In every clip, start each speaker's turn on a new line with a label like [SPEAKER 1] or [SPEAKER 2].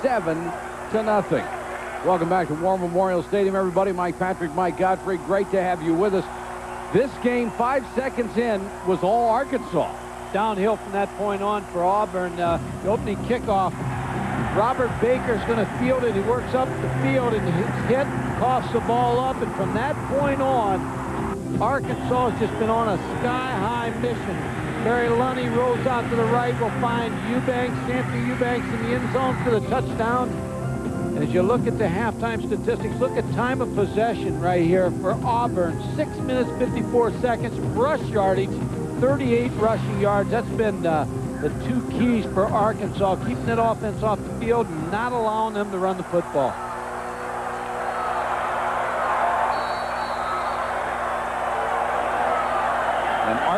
[SPEAKER 1] 27 to nothing. Welcome back to War Memorial Stadium, everybody. Mike Patrick, Mike Gottfried, great to have you with us. This game, five seconds in, was all Arkansas.
[SPEAKER 2] Downhill from that point on for Auburn. Uh, the opening kickoff. Robert Baker's going to field it. He works up the field and he's hit, coughs the ball up, and from that point on, Arkansas has just been on a sky-high mission. Barry Lunney rolls out to the right. We'll find Eubanks, Anthony Eubanks in the end zone for the touchdown. And as you look at the halftime statistics, look at time of possession right here for Auburn. 6 minutes, 54 seconds. Rush yardage, 38 rushing yards. That's been uh, the two keys for Arkansas, keeping that offense off the field not allowing them to run the football.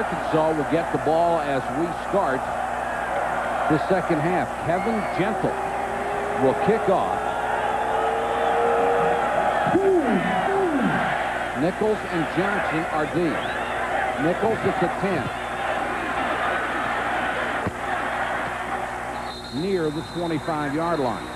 [SPEAKER 1] Arkansas will get the ball as we start the second half. Kevin Gentle will kick off. Nichols and Johnson are deep. Nichols is at 10. Near the 25-yard line.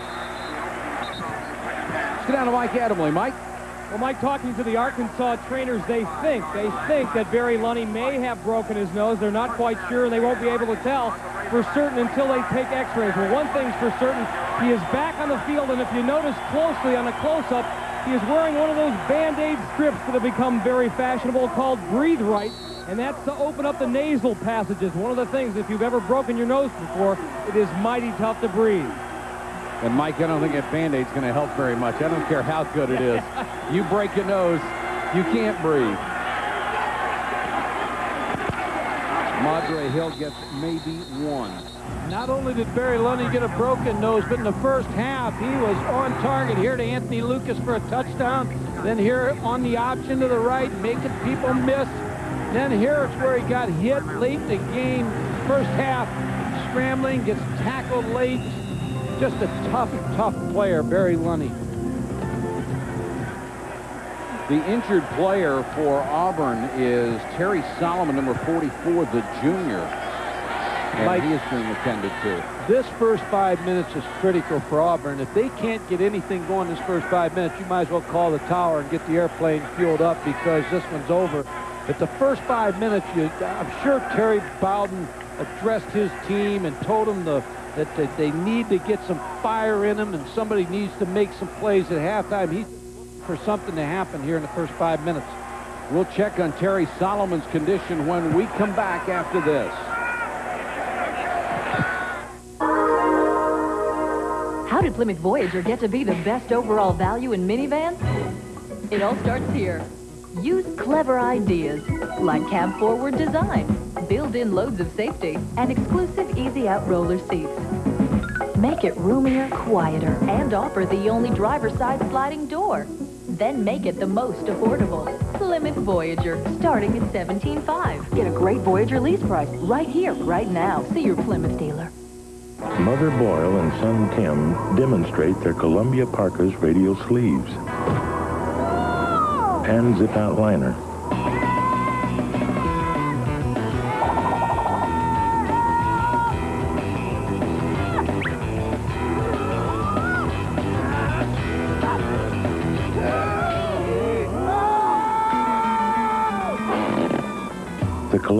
[SPEAKER 1] Let's get down to Mike Adamle. Mike?
[SPEAKER 3] Well, Mike, talking to the Arkansas trainers, they think, they think that Barry Lunney may have broken his nose. They're not quite sure, and they won't be able to tell for certain until they take x-rays. Well, one thing's for certain, he is back on the field, and if you notice closely on a close-up, he is wearing one of those Band-Aid strips that have become very fashionable called Breathe Right, and that's to open up the nasal passages. One of the things, if you've ever broken your nose before, it is mighty tough to breathe.
[SPEAKER 1] And Mike, I don't think that Band-Aid's going to help very much. I don't care how good it is. you break your nose, you can't breathe. Madre Hill gets maybe one.
[SPEAKER 2] Not only did Barry Lunney get a broken nose, but in the first half, he was on target here to Anthony Lucas for a touchdown. Then here on the option to the right, making people miss. Then here it's where he got hit late in the game. First half, scrambling, gets tackled late. Just a tough, tough player, Barry Lunney.
[SPEAKER 1] The injured player for Auburn is Terry Solomon, number 44, the junior. And
[SPEAKER 2] Mike,
[SPEAKER 1] he is being attended to.
[SPEAKER 2] This first five minutes is critical for Auburn. If they can't get anything going this first five minutes, you might as well call the tower and get the airplane fueled up because this one's over. But the first five minutes, you, I'm sure Terry Bowden addressed his team and told them the, that, that they need to get some fire in them and somebody needs to make some plays at halftime. He's for something to happen here in the first five minutes.
[SPEAKER 1] We'll check on Terry Solomon's condition when we come back after this.
[SPEAKER 4] How did Plymouth Voyager get to be the best overall value in minivans? It all starts here. Use clever ideas like cab forward design, built-in loads of safety, and exclusive easy out roller seats. Make it roomier, quieter, and offer the only driver's side sliding door. Then make it the most affordable. Plymouth Voyager, starting at $17,500. Get a great Voyager lease price right here, right now. See your Plymouth dealer.
[SPEAKER 5] Mother Boyle and son Tim demonstrate their Columbia Parker's radial sleeves and zip-out liner.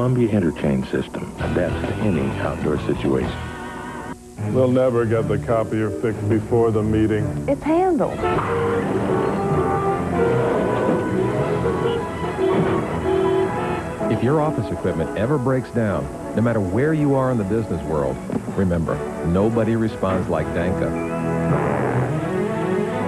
[SPEAKER 5] Columbia Interchange System adapts to any outdoor situation.
[SPEAKER 6] They'll never get the copier fixed before the meeting.
[SPEAKER 4] It's handled.
[SPEAKER 7] If your office equipment ever breaks down, no matter where you are in the business world, remember, nobody responds like Danka.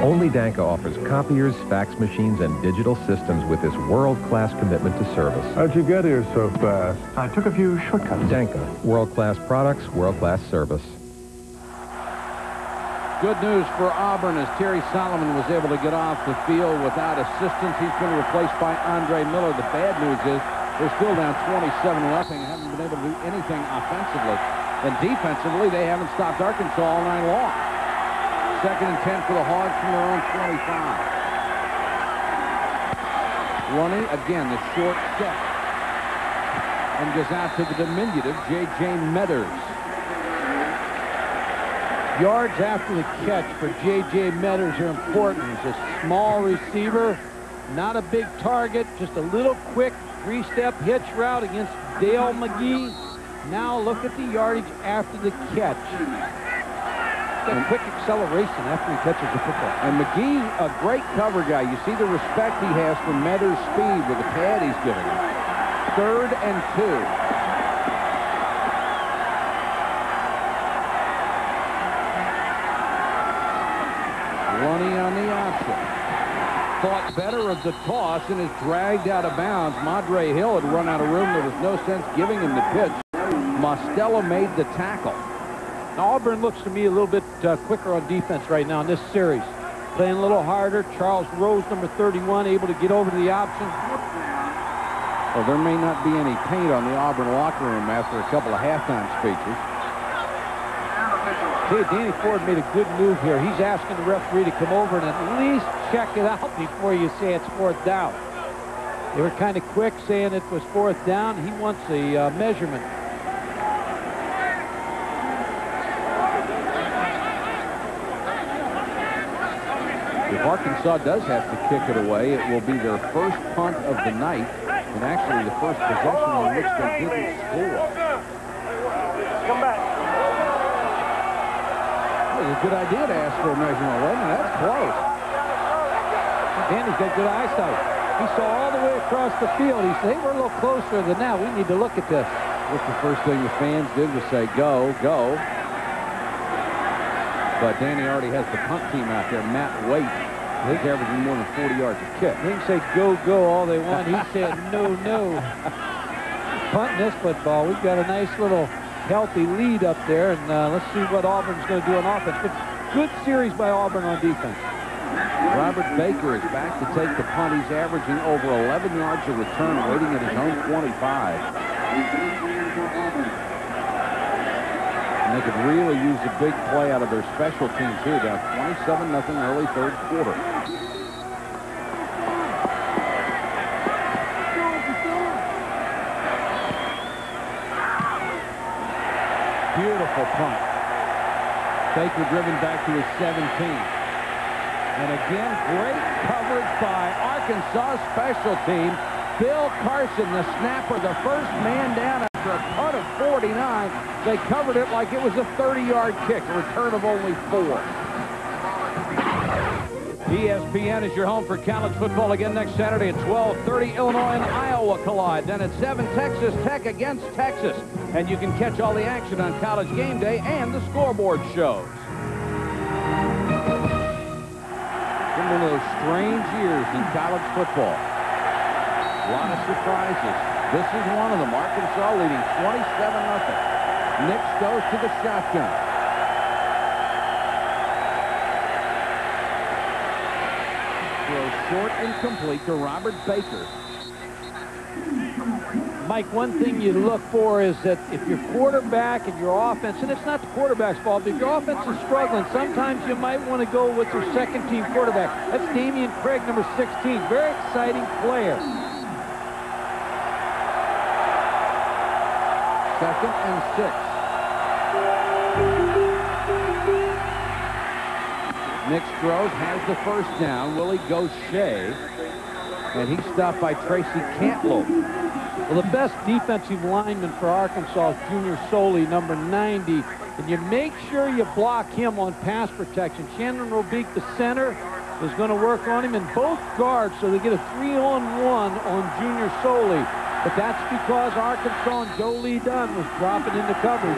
[SPEAKER 7] Only Danka offers copiers, fax machines, and digital systems with this world-class commitment to service.
[SPEAKER 6] How'd you get here so fast?
[SPEAKER 7] I took a few shortcuts. Danka, world-class products, world-class service.
[SPEAKER 1] Good news for Auburn as Terry Solomon was able to get off the field without assistance. He's been replaced by Andre Miller. The bad news is they're still down 27 nothing. Haven't been able to do anything offensively. And defensively, they haven't stopped Arkansas all night long. Second and 10 for the Hogs from their own 25. Running again, the short set. And goes out to the diminutive J.J. Meadows.
[SPEAKER 2] Yards after the catch for J.J. Meadows are important. He's a small receiver, not a big target, just a little quick three-step hitch route against Dell McGee. Now look at the yardage after the catch. Got quick acceleration after he catches the football.
[SPEAKER 1] And McGee, a great cover guy. You see the respect he has for Meadows' speed with the pad he's giving him. Third and two. Lunney on the option. Thought better of the toss and is dragged out of bounds. Madre Hill had run out of room. There was no sense giving him the pitch. Mostella made the tackle.
[SPEAKER 2] Now, Auburn looks to me a little bit uh, quicker on defense right now in this series. Playing a little harder. Charles Rose, number 31, able to get over to the option.
[SPEAKER 1] Well, there may not be any paint on the Auburn locker room after a couple of halftime speeches.
[SPEAKER 2] Hey, Danny Ford made a good move here. He's asking the referee to come over and at least check it out before you say it's fourth down. They were kind of quick saying it was fourth down. He wants a uh, measurement.
[SPEAKER 1] Arkansas does have to kick it away, it will be their first punt of the night and actually the first possession on which they didn't score.
[SPEAKER 8] Come back.
[SPEAKER 1] It was a good idea to ask for a measurement, wasn't it? That's close.
[SPEAKER 2] Danny's got good eyesight. He saw all the way across the field. He said, hey, we're a little closer than that. We need to look at this.
[SPEAKER 1] What's the first thing the fans did was say, go, go. But Danny already has the punt team out there. Matt Waite. He's averaging more than 40 yards a kick.
[SPEAKER 2] They can say go, go all they want. He said no, no. Punting this football. We've got a nice little healthy lead up there, and uh, let's see what Auburn's going to do on offense. But good series by Auburn on defense.
[SPEAKER 1] Robert Baker is back to take the punt. He's averaging over 11 yards of return, waiting at his own 25. And they could really use a big play out of their special teams here. Down 27-0 early third quarter. Beautiful punt. Baker driven back to his 17. And again, great coverage by Arkansas special team. Bill Carson, the snapper, the first man down after a punt of 49. They covered it like it was a 30-yard kick, a return of only four. ESPN is your home for college football again next Saturday at 12:30. Illinois and Iowa collide. Then at 7, Texas Tech against Texas. And you can catch all the action on College Game Day and the scoreboard shows. One of those strange years in college football. A lot of surprises. This is one of them. Arkansas leading 27-0. Nix goes to the shotgun. Throw short and complete to Robert Baker.
[SPEAKER 2] Mike, one thing you look for is that if your quarterback and your offense, and it's not the quarterback's fault, but if your offense is struggling, sometimes you might want to go with your second team quarterback. That's Dameyune Craig, number 16. Very exciting player.
[SPEAKER 1] Second and six. Nick throws, has the first down. Willie Gosha. And he's stopped by Tracy Cantlow.
[SPEAKER 2] Well, the best defensive lineman for Arkansas is Junior Soli, number 90. And you make sure you block him on pass protection. Shannon Roubique, the center, is going to work on him in both guards so they get a three-on-one on Junior Soli. But that's because Arkansas and Joe Lee Dunn was dropping into coverage.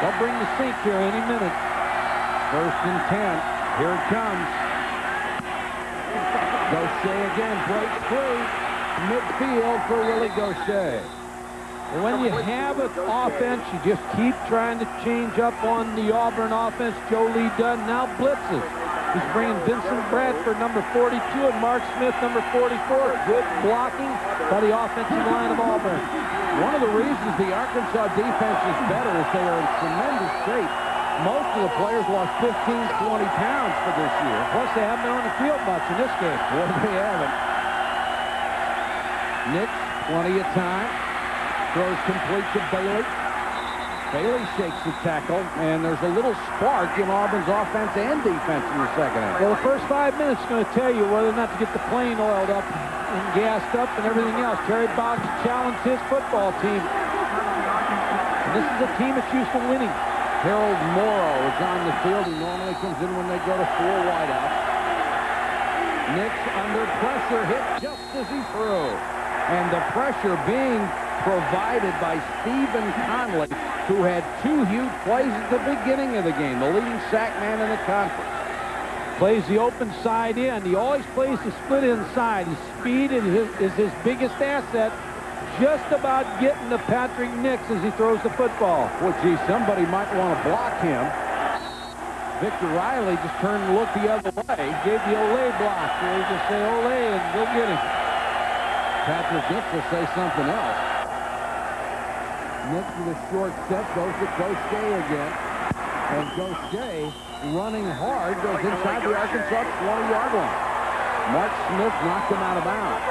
[SPEAKER 2] They'll bring the sink here any minute.
[SPEAKER 1] First and 10. Here it comes. Gosha again breaks free. Midfield for Willie
[SPEAKER 2] Gosha. When you have an offense, you just keep trying to change up on the Auburn offense. Joe Lee Dunn now blitzes. He's bringing Vincent Bradford, number 42, and Mark Smith, number 44. Good blocking by the offensive line of Auburn.
[SPEAKER 1] One of the reasons the Arkansas defense is better is they are in tremendous shape. Most of the players lost 15, 20 pounds for this year.
[SPEAKER 2] Plus, they haven't been on the field much in this game.
[SPEAKER 1] Well, they haven't. Nix, plenty of time. Throws complete to Bailey. Bailey shakes the tackle, and there's a little spark in Auburn's offense and defense in the second half.
[SPEAKER 2] Well, the first five minutes is going to tell you whether or not to get the plane oiled up and gassed up and everything else. Terry Bowden challenged his football team. And this is a team that's used to winning.
[SPEAKER 1] Harold Morrow is on the field. He normally comes in when they go to four wideouts. Nix under pressure hit just as he threw. And the pressure being provided by Stephen Conley, who had two huge plays at the beginning of the game, the leading sack man in the conference.
[SPEAKER 2] Plays the open side in. He always plays the split inside. His speed is his, is his biggest asset. Just about getting to Patrick Nix as he throws the football.
[SPEAKER 1] Well, gee, somebody might want to block him. Victor Riley just turned and looked the other way.
[SPEAKER 2] Gave the Olay block. He just say Olay and go get him.
[SPEAKER 1] Patrick Nix will say something else. Nix with a short set goes to Gosha again. And Gosha running hard goes inside the Arkansas 20-yard line. Mark Smith knocked him out of bounds.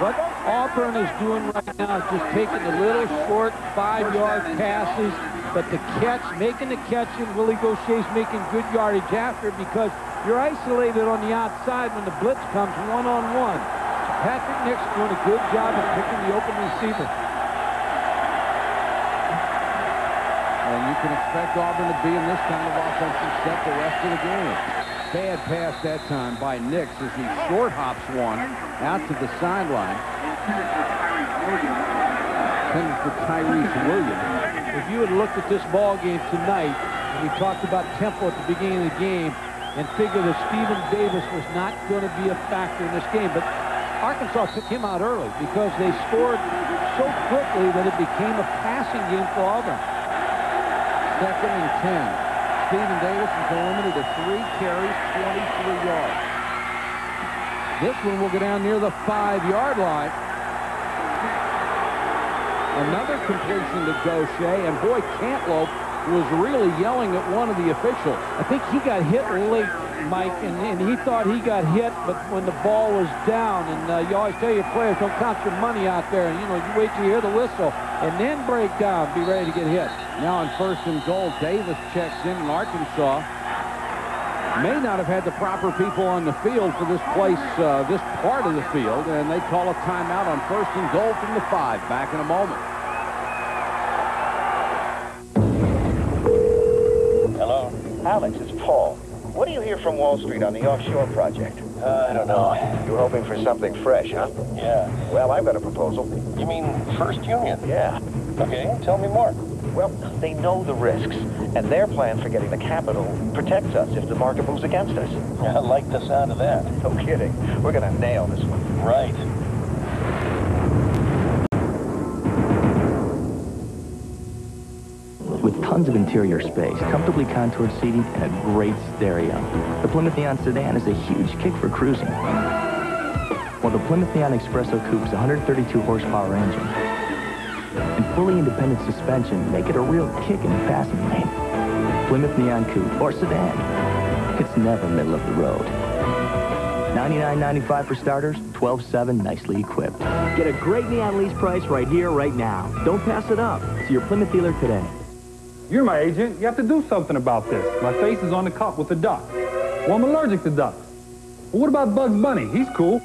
[SPEAKER 2] What Auburn is doing right now is just taking the little short five-yard passes, but the catch, making the catch, and Willie Gosha's making good yardage after because you're isolated on the outside when the blitz comes one-on-one. Patrick Nix doing a good job of picking the open receiver.
[SPEAKER 1] And you can expect Auburn to be in this kind of offensive set the rest of the game. Bad pass that time by Nix as he short hops one out to the sideline. Intended for Tyrese Williams.
[SPEAKER 2] If you had looked at this ball game tonight, we talked about tempo at the beginning of the game, and figured that Stephen Davis was not going to be a factor in this game, but Arkansas took him out early because they scored so quickly that it became a passing game for Auburn.
[SPEAKER 1] Second and 10. Stephen Davis is limited to three carries, 23 yards. This one will go down near the five-yard line. Another completion to Gosha, and boy, Cantlope was really yelling at one of the officials.
[SPEAKER 2] I think he got hit late, Mike, and, and he thought he got hit, but when the ball was down, and uh, you always tell your players, don't count your money out there, and you know, you wait till you hear the whistle, and then break down, be ready to get hit.
[SPEAKER 1] Now on first and goal, Davis checks in, and Arkansas may not have had the proper people on the field for this place, uh, this part of the field, and they call a timeout on first and goal from the five. Back in a moment.
[SPEAKER 9] Hello? Alex, it's Paul. What do you hear from Wall Street on the offshore project?
[SPEAKER 10] Uh, I don't know.
[SPEAKER 9] You're hoping for something fresh, huh?
[SPEAKER 10] Yeah.
[SPEAKER 9] Well, I've got a proposal.
[SPEAKER 10] You mean First Union?
[SPEAKER 9] Yeah.
[SPEAKER 10] Okay, tell me more.
[SPEAKER 9] Well, they know the risks, and their plan for getting the capital protects us if the market moves against us.
[SPEAKER 10] I like the sound of that.
[SPEAKER 9] No kidding. We're going to nail this one.
[SPEAKER 10] Right.
[SPEAKER 11] With tons of interior space, comfortably contoured seating, and a great stereo, the Plymouth Neon sedan is a huge kick for cruising. While the Plymouth Neon Expresso Coupe's 132 horsepower engine and fully independent suspension make it a real kick in the passing lane. Plymouth Neon Coupe or sedan, it's never middle of the road. $99.95 for starters, 12.7 nicely equipped.
[SPEAKER 12] Get a great neon lease price right here, right now. Don't pass it up. See your Plymouth dealer today.
[SPEAKER 13] You're my agent. You have to do something about this. My face is on the cup with a duck. Well, I'm allergic to ducks. Well, what about Bugs Bunny? He's cool.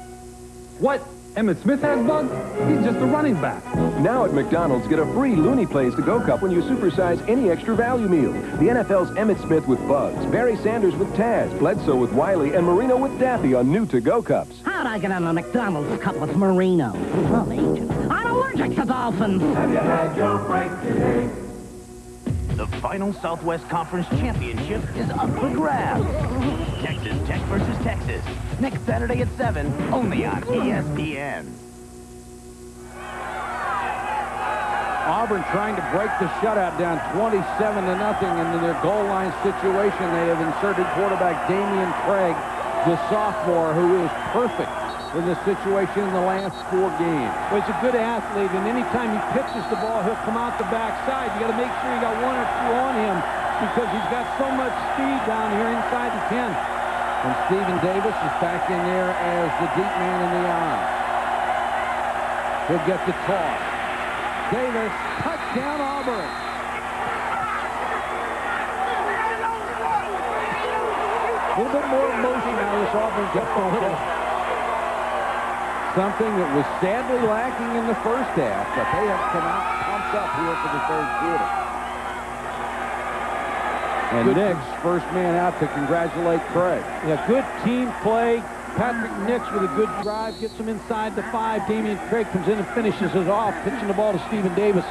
[SPEAKER 13] What? Emmitt Smith has bugs? He's just a running back.
[SPEAKER 14] Now at McDonald's, get a free Looney Plays to Go Cup when you supersize any extra value meal. The NFL's Emmitt Smith with Bugs, Barry Sanders with Taz, Bledsoe with Wiley, and Marino with Daffy on new to-go cups.
[SPEAKER 15] How'd I get on a McDonald's cup with Marino? Agent. I'm allergic to dolphins.
[SPEAKER 16] Have you had your break today?
[SPEAKER 17] The final Southwest Conference Championship is up for grabs. Texas Tech versus Texas. Next Saturday at 7, only on ESPN.
[SPEAKER 1] Auburn trying to break the shutout down 27 to nothing in their goal line situation they have inserted quarterback Dameyune Craig, the sophomore who is perfect in this situation in the last four games.
[SPEAKER 2] Well, he's a good athlete, and anytime he pitches the ball, he'll come out the backside. You got to make sure you got one or two on him because he's got so much speed down here inside the 10.
[SPEAKER 1] And Stephen Davis is back in there as the deep man in the eye. He'll get the toss. Davis, touchdown Auburn.
[SPEAKER 2] A little bit more emotion now this Auburn Get a little.
[SPEAKER 1] Something that was sadly lacking in the first half, but they have come out pumped up here for the third quarter. And
[SPEAKER 2] Good.
[SPEAKER 1] Nick's first man out to congratulate Craig.
[SPEAKER 2] Yeah, good team play. Patrick Nix with a good drive, gets him inside the five. Dameyune Craig comes in and finishes it off, pitching the ball to Stephen Davis.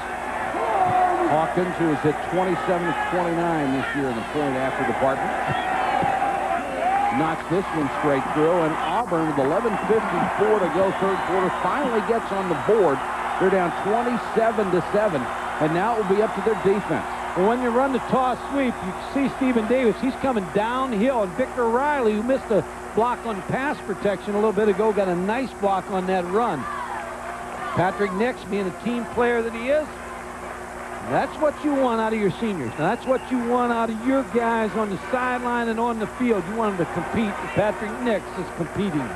[SPEAKER 1] Hawkins, who has hit 27 of 29 this year in the point after department, knocks this one straight through, and Auburn with 11.54 to go third quarter finally gets on the board. They're down 27 to 7, and now it will be up to their defense.
[SPEAKER 2] And when you run the toss sweep, you see Stephen Davis. He's coming downhill, and Victor Riley, who missed a block on pass protection a little bit ago, got a nice block on that run. Patrick Nix, being the team player that he is, that's what you want out of your seniors. Now, That's what you want out of your guys on the sideline and on the field. You want them to compete. Patrick Nix is competing.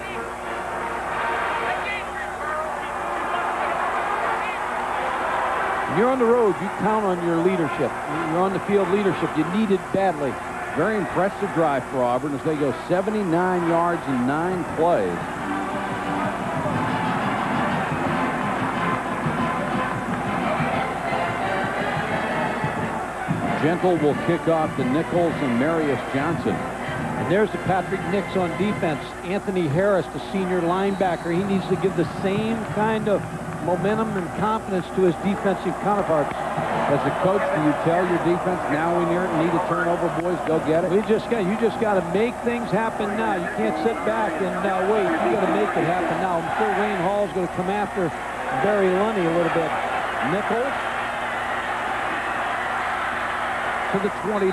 [SPEAKER 2] When you're on the road, you count on your leadership. You're on the field leadership. You need it badly.
[SPEAKER 1] Very impressive drive for Auburn as they go 79 yards in nine plays. Gentle will kick off to Nichols and Marius Johnson.
[SPEAKER 2] And there's the Patrick Nix on defense. Anthony Harris, the senior linebacker, he needs to give the same kind of momentum and confidence to his defensive counterparts.
[SPEAKER 1] As a coach, do you tell your defense, now we near need a turnover, boys, go get it?
[SPEAKER 2] We just got, you just got to make things happen now. You can't sit back and uh, wait. You got to make it happen now. I'm sure Wayne Hall's going to come after Barry Lunney a little bit.
[SPEAKER 1] Nichols to the 29.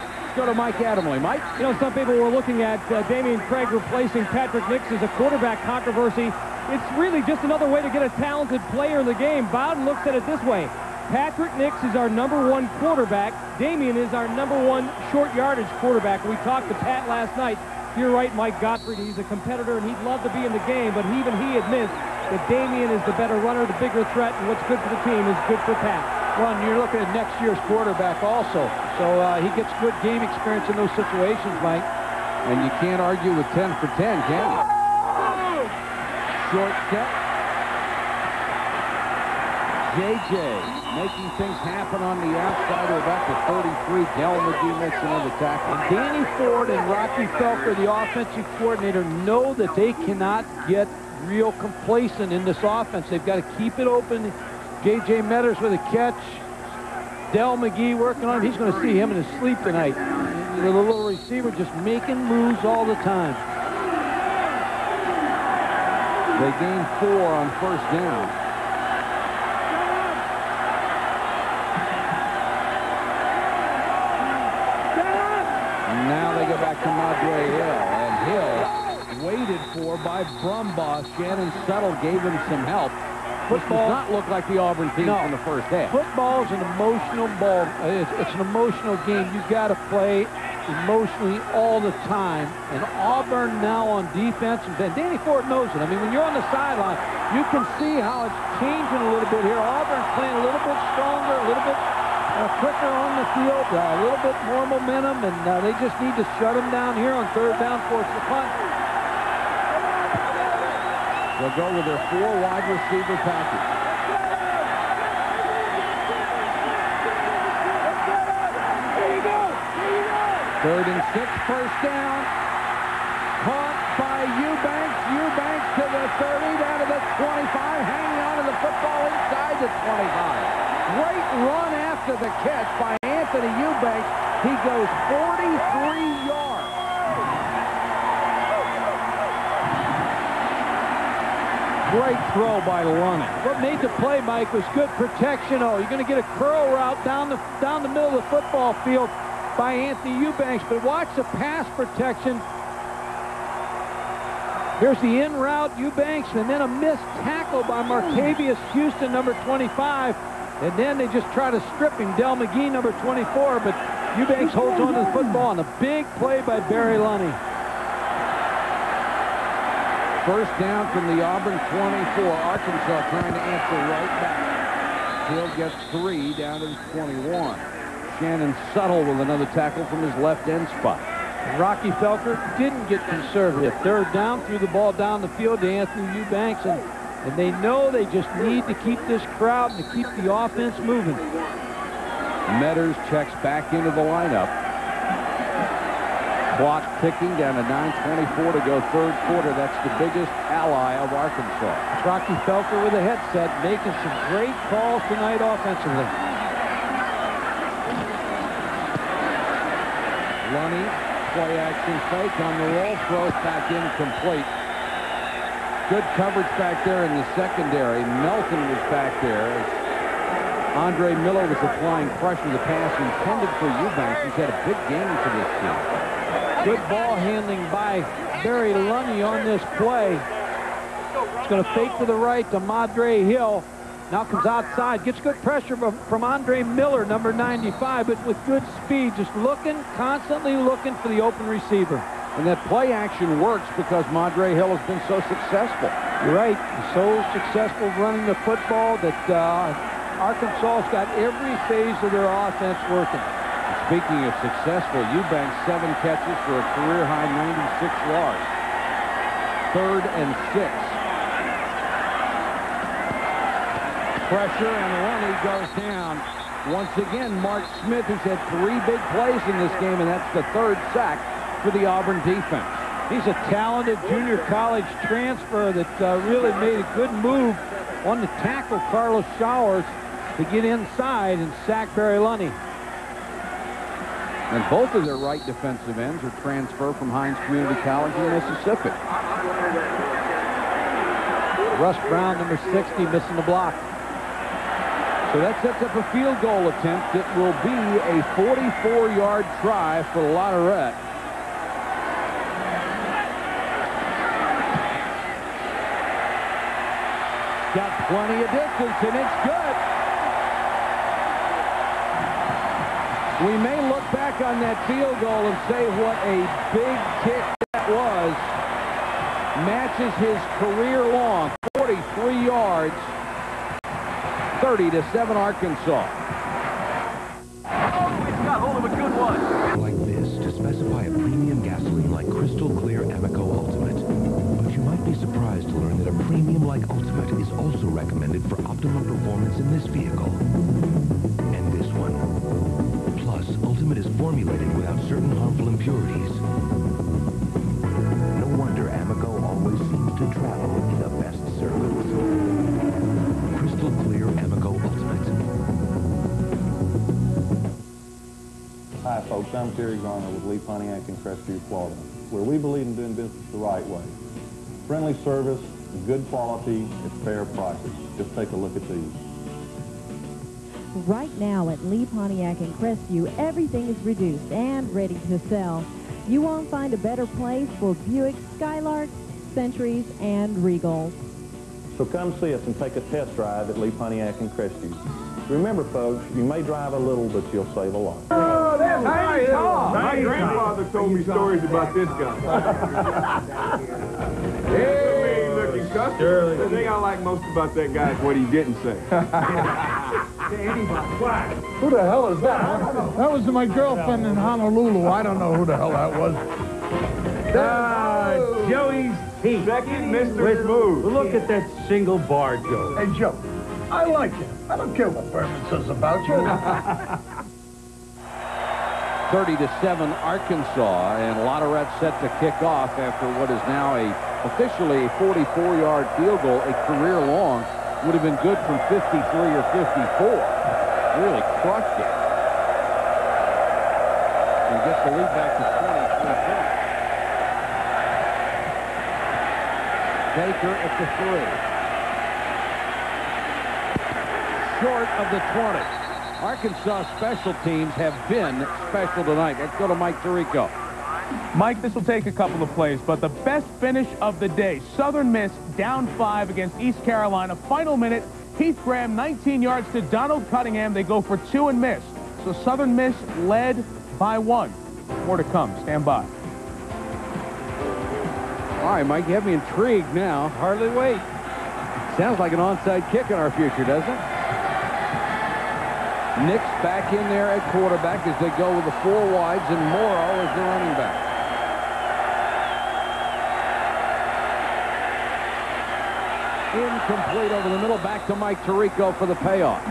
[SPEAKER 1] Let's go to Mike Adamle. Mike?
[SPEAKER 3] You know, some people were looking at uh, Dameyune Craig replacing Patrick Nix as a quarterback controversy. It's really just another way to get a talented player in the game. Bowden looks at it this way. Patrick Nix is our number one quarterback. Dameyune is our number one short yardage quarterback. We talked to Pat last night. You're right, Mike Gottfried. He's a competitor, and he'd love to be in the game, but even he admits that Dameyune is the better runner, the bigger threat, and what's good for the team is good for Pat.
[SPEAKER 2] And you're looking at next year's quarterback also. So uh, he gets good game experience in those situations, Mike.
[SPEAKER 1] And you can't argue with 10 for 10, can you? Short step. J.J. making things happen on the outside of about the 33. Dell McGee makes another tackle.
[SPEAKER 2] And Danny Ford and Rocky Felker, the offensive coordinator, know that they cannot get real complacent in this offense. They've got to keep it open. J.J. Meadows with a catch. Dell McGee working on him. He's going to see him in his sleep tonight. The little receiver just making moves all the time.
[SPEAKER 1] They gain four on first down. Now they go back to Madre Hill, and Hill waited for by Brumbaugh. Shannon Settle gave him some help. Football does not look like the Auburn team
[SPEAKER 2] no.
[SPEAKER 1] from the first half.
[SPEAKER 2] Football is an emotional ball. It's, it's an emotional game. You've got to play emotionally all the time. And Auburn now on defense, and Danny Ford knows it. I mean, when you're on the sideline, you can see how it's changing a little bit here. Auburn's playing a little bit stronger, a little bit uh, quicker on the field, uh, a little bit more momentum, and uh, they just need to shut them down here on third down, force the punt.
[SPEAKER 1] They'll go with their four wide receiver package. Third and six, first down. Caught by Eubanks. Eubanks to the 30, down to the 25, hanging on to the football inside the 25. Great run after the catch by Anthony Eubanks. He goes 43 yards.
[SPEAKER 2] Great throw by Lunney. What made the play, Mike, was good protection. Oh, you're going to get a curl route down the down the middle of the football field by Anthony Eubanks. But watch the pass protection. Here's the in route, Eubanks, and then a missed tackle by Martavius Houston, number 25. And then they just try to strip him. Dell McGee, number 24, but Eubanks holds on to the football, and a big play by Barry Lunney.
[SPEAKER 1] First down from the Auburn 24. Arkansas trying to answer right back. Hill gets three down to the 21. Shannon Settle with another tackle from his left end spot.
[SPEAKER 2] Rocky Felker didn't get conservative. Third down, threw the ball down the field to Anthony Eubanks, and, and they know they just need to keep this crowd and to keep the offense moving.
[SPEAKER 1] Meadows checks back into the lineup. Clock ticking down to 9.24 to go third quarter. That's the biggest ally of Arkansas.
[SPEAKER 2] Rocky Felker with a headset, making some great calls tonight offensively.
[SPEAKER 1] Lunney, play action fake on the roll, throws back incomplete. Good coverage back there in the secondary. Melton was back there. Andre Miller was applying pressure. The pass intended for Eubanks. He's had a big game for this team.
[SPEAKER 2] Good ball handling by Barry Lunney on this play. It's going to fake to the right to Madre Hill. Now comes outside, gets good pressure from, from Andre Miller, number 95, but with good speed, just looking, constantly looking for the open receiver.
[SPEAKER 1] And that play action works because Madre Hill has been so successful.
[SPEAKER 2] You're right. So successful running the football that uh, Arkansas's got every phase of their offense working.
[SPEAKER 1] Speaking of successful, Eubanks seven catches for a career-high 96 yards. Third and six. Pressure and Lunney goes down. Once again, Mark Smith has had three big plays in this game, and that's the third sack for the Auburn defense.
[SPEAKER 2] He's a talented junior college transfer that uh, really made a good move on the tackle Carlos Showers to get inside and sack Barry Lunney.
[SPEAKER 1] And both of their right defensive ends are transfer from Hinds Community College in Mississippi.
[SPEAKER 2] Russ Brown, number 60, missing the block.
[SPEAKER 1] So that sets up a field goal attempt. It will be a 44-yard try for Latourette. Got plenty of distance, and it's good. We may look back on that field goal and say what a big kick that was. Matches his career long, 43 yards. 30 to 7 Arkansas.
[SPEAKER 17] Got hold of a good one.
[SPEAKER 18] Like this to specify a premium gasoline like Crystal Clear Ultimate. But you might be surprised to learn that a premium like Ultimate is also recommended for optimum performance in this vehicle. Formulated without certain harmful impurities. No wonder Amoco always seems to travel in the best circles. Crystal Clear Amoco Ultimate.
[SPEAKER 19] Hi, folks. I'm Terry Garner with Lee Pontiac in Crestview, Florida, where we believe in doing business the right way. Friendly service, good quality at fair prices. Just take a look at these.
[SPEAKER 20] Right now at Lee Pontiac in Crestview, everything is reduced and ready to sell. You won't find a better place for Buick, Skylarks, Centuries, and Regals.
[SPEAKER 19] So come see us and take a test drive at Lee Pontiac in Crestview. Remember, folks, you may drive a little, but you'll save a lot.
[SPEAKER 8] Oh, that's Tiny Tom. My grandfather told me stories about this guy. hey, looking customer. The thing I like most about that guy is what he didn't say.
[SPEAKER 21] Who the hell is that? That was my girlfriend in Honolulu. I don't know who the hell that was.
[SPEAKER 8] Ah, Joey's teeth. Second, Mr. Smooth.
[SPEAKER 21] Look at that single bar, Joe. Hey, Joe, I like you. I don't care what Berman says about you.
[SPEAKER 1] 30 to 7 Arkansas and Latourette set to kick off after what is now a officially a 44-yard field goal, a career long. Would have been good from 53 or 54. Really crushed it. And gets the lead back to 23 points. Baker at the three. Short of the 20. Arkansas special teams have been special tonight. Let's go to Mike Tirico.
[SPEAKER 22] Mike, this will take a couple of plays, but the best finish of the day. Southern Miss down five against East Carolina. Final minute, Heath Graham 19 yards to Donald Cunningham. They go for two and miss. So Southern Miss led by one. More to come. Stand by.
[SPEAKER 1] All right, Mike, you have me intrigued now.
[SPEAKER 2] Hardly wait.
[SPEAKER 1] Sounds like an onside kick in our future, doesn't it? Nick's back in there at quarterback as they go with the four wides and Morrow as the running back. Incomplete over the middle, back to Mike Tirico for the payoff.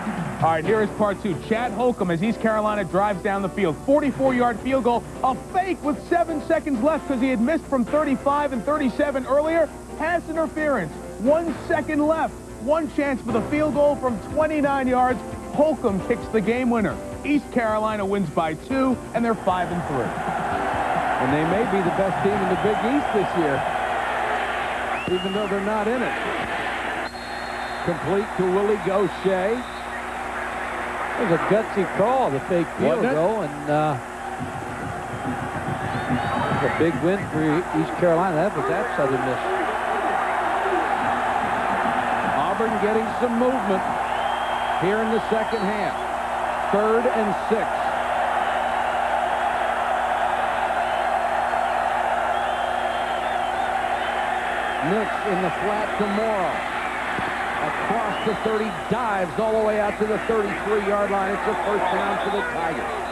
[SPEAKER 22] All right, here is part two. Chad Holcomb as East Carolina drives down the field. 44-yard field goal, a fake with seven seconds left because he had missed from 35 and 37 earlier. Pass interference, one second left. One chance for the field goal from 29 yards. Holcomb kicks the game winner. East Carolina wins by two, and they're 5 and three.
[SPEAKER 1] And they may be the best team in the Big East this year, even though they're not in it. Complete to Willie Gosha.
[SPEAKER 2] It was a gutsy call, the fake field goal, and uh, a big win for East Carolina. That was that Southern Miss.
[SPEAKER 1] Auburn getting some movement here in the second half. Third and six. Nix in the flat to Morrow. Across the 30, dives all the way out to the 33-yard line. It's a first down for the Tigers.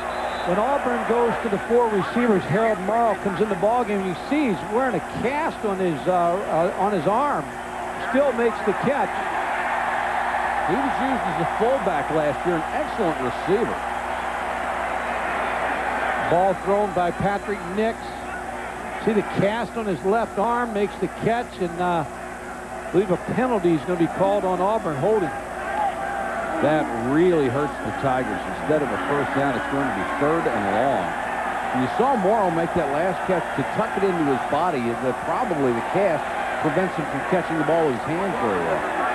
[SPEAKER 2] When Auburn goes to the four receivers, Harold Morrow comes in the ballgame. You see he's wearing a cast on his uh, uh, on his arm. Still makes the catch.
[SPEAKER 1] He was used as a fullback last year, an excellent receiver.
[SPEAKER 2] Ball thrown by Patrick Nix. See the cast on his left arm, makes the catch, and uh, I believe a penalty is going to be called on Auburn holding.
[SPEAKER 1] That really hurts the Tigers. Instead of a first down, it's going to be third and long. And you saw Morrow make that last catch to tuck it into his body. The, probably the cast prevents him from catching the ball with his hands very well.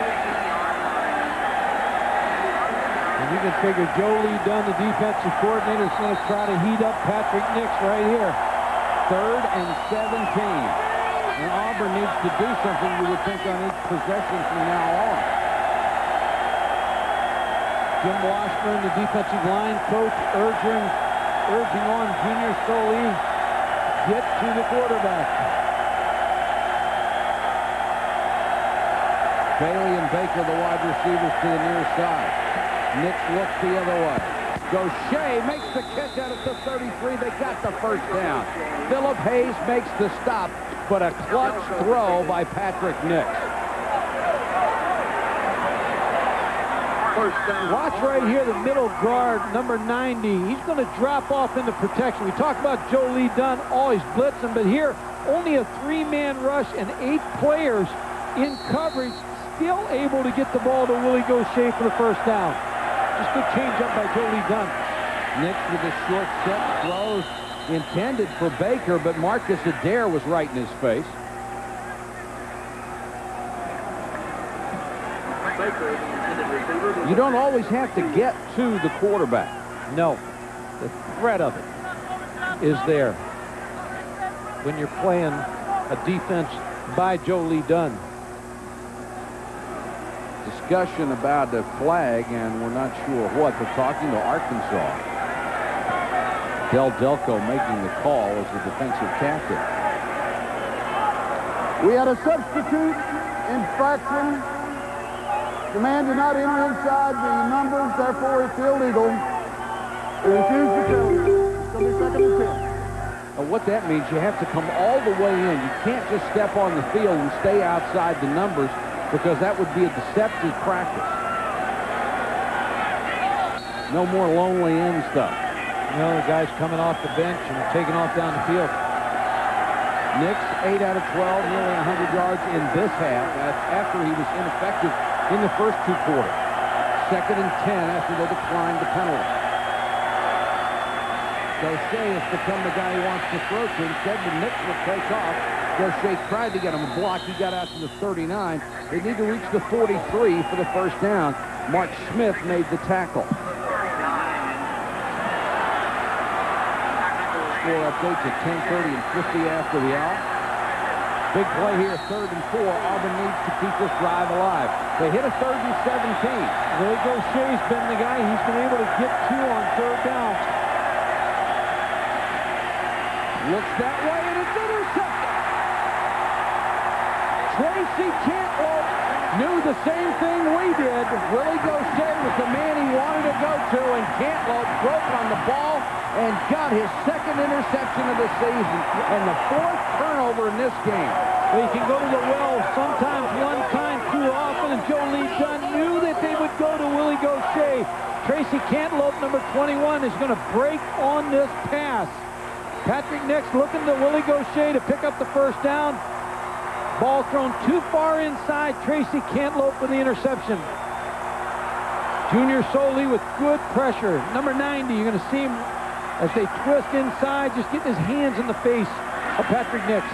[SPEAKER 2] And you can figure Joe Lee Dunn, the defensive coordinator, is going to try to heat up Patrick Nix right here.
[SPEAKER 1] Third and 17. And Auburn needs to do something, you would think, on each possession from now on.
[SPEAKER 2] Jim Washburn, the defensive line coach, urging, urging on Junior Soli, get to the quarterback.
[SPEAKER 1] Bailey and Baker, the wide receivers, to the near side. Nix looks the other way. Gosha makes the catch out at the 33. They got the first down. Philip Hayes makes the stop, but a clutch throw by Patrick Nix.
[SPEAKER 2] First down. Watch right here, the middle guard, number 90. He's going to drop off into protection. We talked about Joe Lee Dunn, always blitzing, but here, only a three-man rush and eight players in coverage, still able to get the ball to Willie Gosha for the first down. Just good change up by Joe Lee Dunn.
[SPEAKER 1] Nix with a short set throws intended for Baker, but Marcus Adair was right in his face. You don't always have to get to the quarterback.
[SPEAKER 2] No. The threat of it is there when you're playing a defense by Joe Lee Dunn.
[SPEAKER 1] Discussion about the flag, and we're not sure what. They're talking to Arkansas. Del Delco making the call as the defensive captain.
[SPEAKER 23] We had a substitute infraction. The man did not enter inside the numbers, therefore it's illegal. We refuse the penalty. It's going to be second and ten.
[SPEAKER 1] And what that means, you have to come all the way in. You can't just step on the field and stay outside the numbers because that would be a deceptive practice. No more lonely end stuff.
[SPEAKER 2] You know, the guy's coming off the bench and taking off down the field.
[SPEAKER 1] Nix, 8 out of 12, nearly 100 yards in this half. That's after he was ineffective in the first two quarters. Second and 10 after they declined the penalty. Gosha has become the guy who wants to throw to. Instead, the Nix will take off. Gosha tried to get him a block. He got out to the 39. They need to reach the 43 for the first down. Mark Smith made the tackle. Score updates at 10.30 and 50 after the hour. Big play here, third and four. Auburn needs to keep this drive alive. They hit a third and 17.
[SPEAKER 2] Willie Gosha's been the guy he's been able to get to on third down.
[SPEAKER 1] Looks that way, and it's intercepted. Tracy Cantaloupe knew the same thing we did. Willie Gosha was the man he wanted to go to, and Cantaloupe broke on the ball and got his second second interception of the season and the fourth turnover in this game.
[SPEAKER 2] Well, you can go to the well sometimes one time too often, and Joe Lee Dunn knew that they would go to Willie Gosha. Tracy Cantaloupe, number 21, is going to break on this pass. Patrick Nix looking to Willie Gosha to pick up the first down. Ball thrown too far inside. Tracy Cantaloupe with the interception. Junior Soli with good pressure. Number 90, you're going to see him as they twist inside, just getting his hands in the face of Patrick Nix.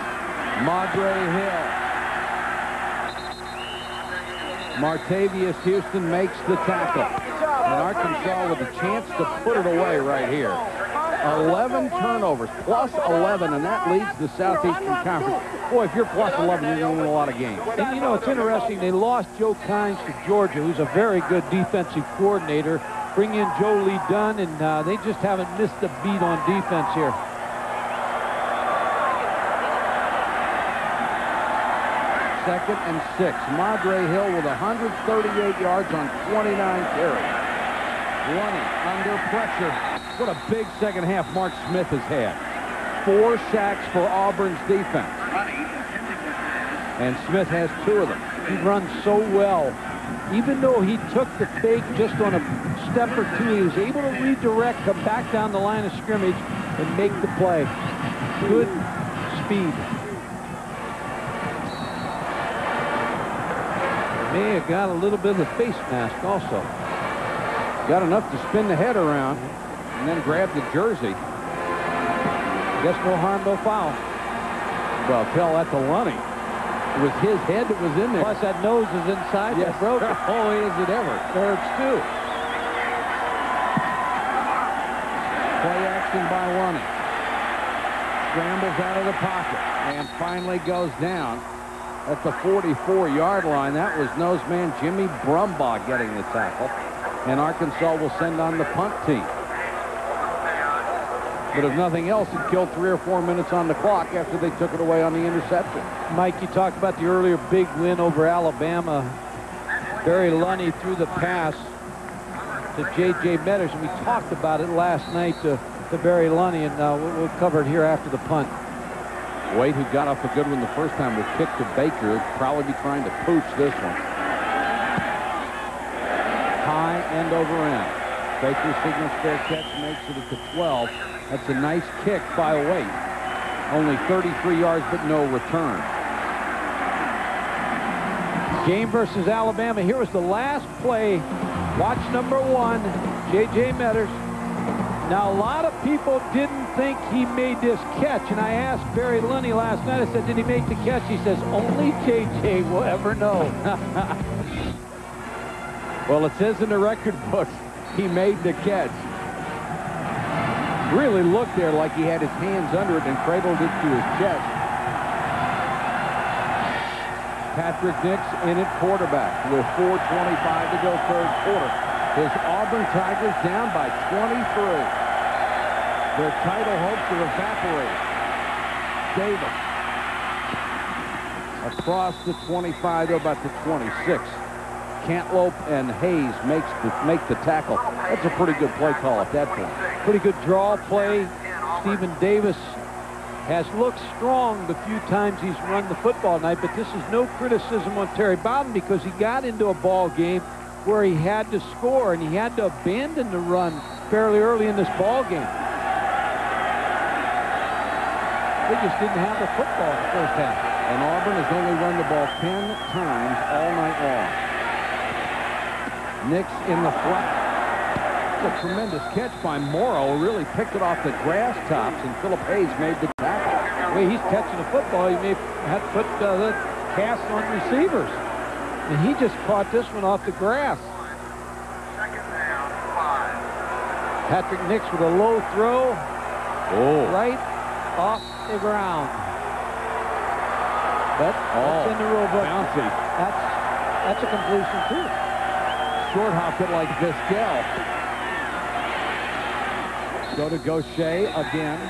[SPEAKER 1] Madre Hill. Martavius Houston makes the tackle. And Arkansas with a chance to put it away right here. 11 turnovers, plus 11, and that leads the Southeastern Conference. Boy, if you're plus 11, you're going to win a lot of games.
[SPEAKER 2] And, you know, it's interesting. They lost Joe Kines to Georgia, who's a very good defensive coordinator. Bring in Joe Lee Dunn, and uh, they just haven't missed a beat on defense here.
[SPEAKER 1] Second and six. Madre Hill with 138 yards on 29 carries. Running under pressure. What a big second half Mark Smith has had. Four sacks for Auburn's defense. And Smith has two of them.
[SPEAKER 2] He runs so well. Even though he took the fake just on a step or two, he was able to redirect, come back down the line of scrimmage, and make the play. Good speed. May have got a little bit of the face mask also.
[SPEAKER 1] Got enough to spin the head around and then grab the jersey.
[SPEAKER 2] Guess no harm, no foul.
[SPEAKER 1] Well, tell that to Lunney. It was his head that was in there.
[SPEAKER 2] Plus that nose is inside.
[SPEAKER 1] Yes,
[SPEAKER 2] broke oh, it.
[SPEAKER 1] Oh, is it ever.
[SPEAKER 2] Hurts too.
[SPEAKER 1] Play action by Lunney. Scrambles out of the pocket and finally goes down at the 44-yard line. That was nose man Jimmy Brumbaugh getting the tackle. And Arkansas will send on the punt team. But if nothing else, it killed three or four minutes on the clock after they took it away on the interception.
[SPEAKER 2] Mike, you talked about the earlier big win over Alabama. Barry Lunney threw the pass to J.J. Meadows, and we talked about it last night to, to Barry Lunney, and uh, we'll, cover it here after the punt.
[SPEAKER 1] Wade, who got off a good one the first time, was kicked to Baker. Probably be trying to pooch this one. High end over end. Baker signals fair catch, makes it at the 12. That's a nice kick by Wade. Only 33 yards, but no return.
[SPEAKER 2] Game versus Alabama. Here was the last play. Watch number one, J.J. Meadows. Now, a lot of people didn't think he made this catch, and I asked Barry Lunney last night, I said, did he make the catch? He says, only J.J. will ever know.
[SPEAKER 1] well, it says in the record book, he made the catch. Really looked there like he had his hands under it and cradled it to his chest. Patrick Nix in at quarterback with 4.25 to go third quarter. His Auburn Tigers down by 23. Their title hopes are evaporated. Davis across the 25 to about the 26. Cantaloupe and Hayes makes the, make the tackle. That's a pretty good play call at that point.
[SPEAKER 2] Pretty good draw play. Stephen Davis has looked strong the few times he's run the football night, but this is no criticism on Terry Bowden because he got into a ball game where he had to score and he had to abandon the run fairly early in this ball game. They just didn't have the football in the first half.
[SPEAKER 1] And Auburn has only run the ball 10 times all night long. Nix in the flat. A tremendous catch by Morrow. Really picked it off the grass tops, and Philip Hayes made the tackle.
[SPEAKER 2] The way he's catching the football, he may have put uh, the cast on receivers. And he just caught this one off the grass. Patrick Nix with a low throw.
[SPEAKER 1] Oh.
[SPEAKER 2] Right off the ground. But
[SPEAKER 1] oh,
[SPEAKER 2] that's in the rule book.
[SPEAKER 1] Bouncy.
[SPEAKER 2] That's, that's a completion, too.
[SPEAKER 1] Short hop it like Vizquel. Go to Gosha again.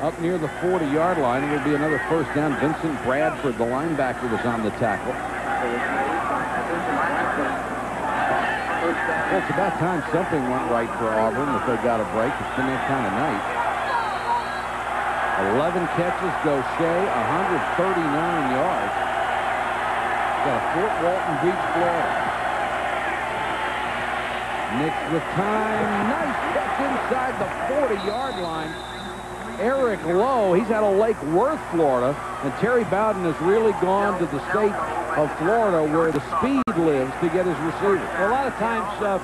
[SPEAKER 1] Up near the 40-yard line. It will be another first down. Vincent Bradford, the linebacker, was on the tackle. Well, it's about time something went right for Auburn if they got a break. It's been that kind of night. 11 catches, Gosha, 139 yards. Got a Fort Walton Beach, Florida. Nix with time. Nice catch inside the 40-yard line. Eric Lowe, he's out of Lake Worth, Florida, and Terry Bowden has really gone to the state of Florida where the speed lives to get his receivers.
[SPEAKER 2] A lot of times uh,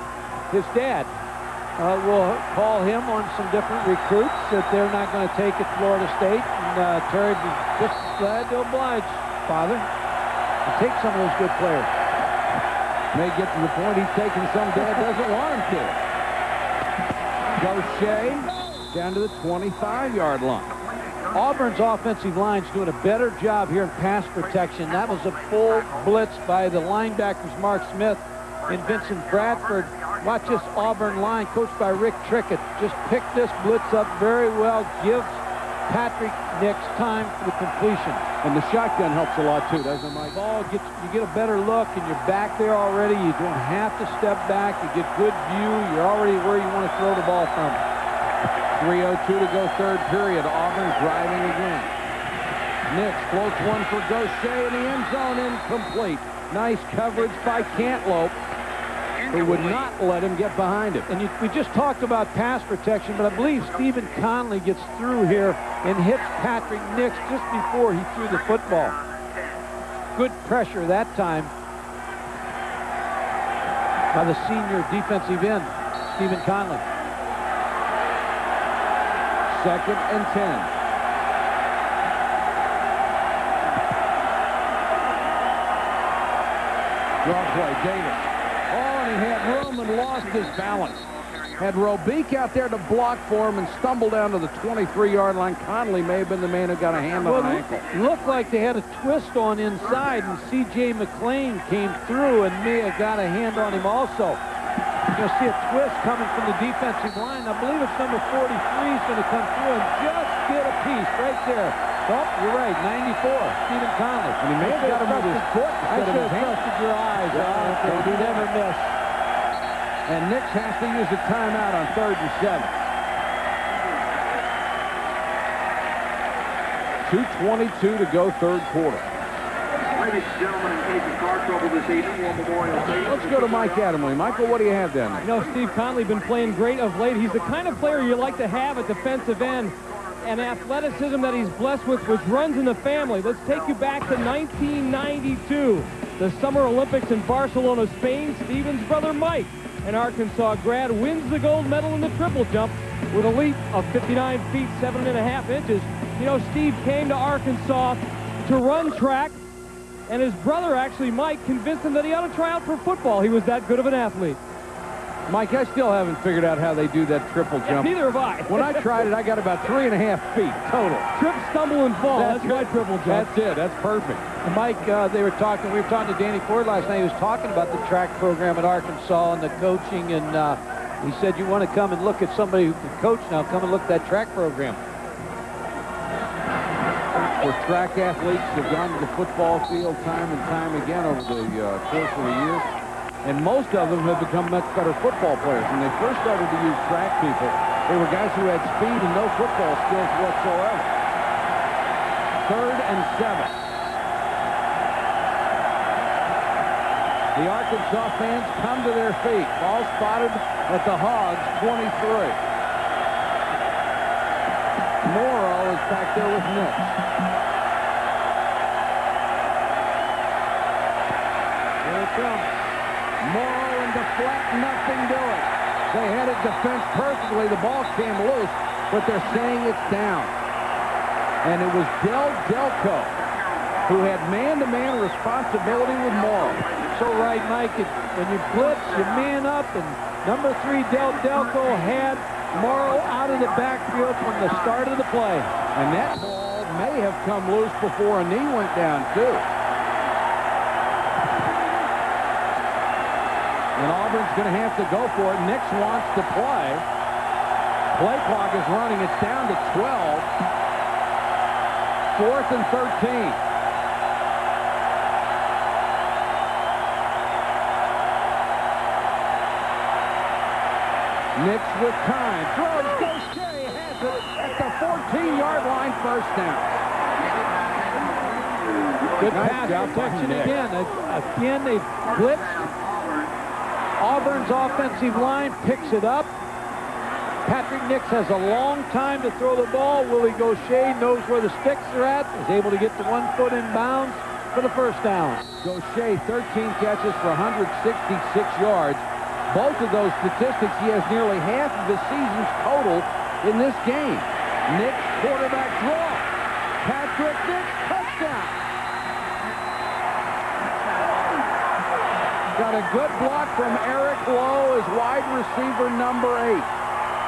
[SPEAKER 2] his dad uh, will call him on some different recruits that they're not going to take at Florida State, and uh, Terry just glad to oblige, father, and take some of those good players.
[SPEAKER 1] May get to the point he's taking some dad doesn't want him to. Gosha down to the 25-yard line.
[SPEAKER 2] Auburn's offensive line's doing a better job here in pass protection. That was a full blitz by the linebackers Mark Smith and Vincent Bradford. Watch this Auburn line, coached by Rick Trickett. Just pick this blitz up very well. Gives Patrick Nix time for the completion.
[SPEAKER 1] And the shotgun helps a lot too, doesn't it, Mike?
[SPEAKER 2] Ball gets, you get a better look, and you're back there already. You don't have to step back. You get good view. You're already where you want to throw the ball from.
[SPEAKER 1] 3.02 to go third period. Auburn driving again. Nix floats one for Gosha in the end zone, incomplete. Nice coverage by Cantlope, who would not let him get behind him.
[SPEAKER 2] And you, we just talked about pass protection, but I believe Stephen Conley gets through here and hits Patrick Nix just before he threw the football. Good pressure that time by the senior defensive end, Stephen Conley.
[SPEAKER 1] Second and 10. Draw play, Davis. He had room and lost his balance. Had Roubique out there to block for him and stumbled down to the 23-yard line. Conley may have been the man who got a hand
[SPEAKER 2] well,
[SPEAKER 1] on an ankle.
[SPEAKER 2] Looked like they had a twist on inside, and C.J. McLean came through and may have got a hand on him also. You'll see a twist coming from the defensive line. I believe it's number 43 is going to come through and just get a piece right there. Oh, you're right, 94, Stephen Conley.
[SPEAKER 1] And he may have got him with his foot
[SPEAKER 2] I should
[SPEAKER 1] his
[SPEAKER 2] have trusted your eyes.
[SPEAKER 1] Yeah,
[SPEAKER 2] Uh, you never miss.
[SPEAKER 1] And Nix has to use a timeout on third and seven. 2.22 to go third quarter.
[SPEAKER 24] Ladies and gentlemen, in case of car trouble this evening, War Memorial Stadium.
[SPEAKER 1] Let's go to Mike Adamle. Michael, what do you have down there?
[SPEAKER 3] You know, Steve Conley has been playing great of late. He's the kind of player you like to have at defensive end. And athleticism that he's blessed with, which runs in the family. Let's take you back to 1992, the Summer Olympics in Barcelona, Spain. Steven's brother Mike, an Arkansas grad, wins the gold medal in the triple jump with a leap of 59 feet, seven and a half inches. You know, Steve came to Arkansas to run track, and his brother, actually, Mike, convinced him that he ought to try out for football. He was that good of an athlete.
[SPEAKER 1] Mike, I still haven't figured out how they do that triple jump.
[SPEAKER 3] Neither have I.
[SPEAKER 1] When I tried it, I got about three and a half feet total.
[SPEAKER 3] Trip, stumble, and fall. That's, my triple jump.
[SPEAKER 1] That's it. That's perfect.
[SPEAKER 2] And Mike, uh, they were talking, we were talking to Danny Ford last night. He was talking about the track program at Arkansas and the coaching. And uh, he said, you want to come and look at somebody who can coach now, come and look at that track program.
[SPEAKER 1] Where track athletes have gone to the football field time and time again over the uh, course of the years. And most of them have become much better football players. When they first started to use track people, they were guys who had speed and no football skills whatsoever. Third and seven. The Arkansas fans come to their feet. Ball spotted at the Hogs, 23. Morrow is back there with Nix. Here it comes. Morrow and deflect, nothing doing. They had it defense perfectly. The ball came loose, but they're saying it's down. And it was Del Delco who had man-to-man responsibility with Morrow.
[SPEAKER 2] So right, Mike, it, when you blitz, you man up, and number three, Del Delco had Morrow out of the backfield from the start of the play.
[SPEAKER 1] And that ball may have come loose before a knee went down, too. And Auburn's going to have to go for it. Nix wants to play. Play clock is running. It's down to 12. Fourth and 13. Nix with time. Throws. Gosha has it at the 14-yard line. First down.
[SPEAKER 2] Good
[SPEAKER 1] Nice
[SPEAKER 2] pass protection again. Again, they blitzed. Auburn's offensive line picks it up. Patrick Nix has a long time to throw the ball. Willie Gosha knows where the sticks are at, is able to get to one foot in bounds for the first down.
[SPEAKER 1] Gosha, 13 catches for 166 yards. Both of those statistics, he has nearly half of the season's total in this game. Nix, quarterback draw. Patrick Nix, touchdown. Got a good block from Eric Lowe as wide receiver number eight.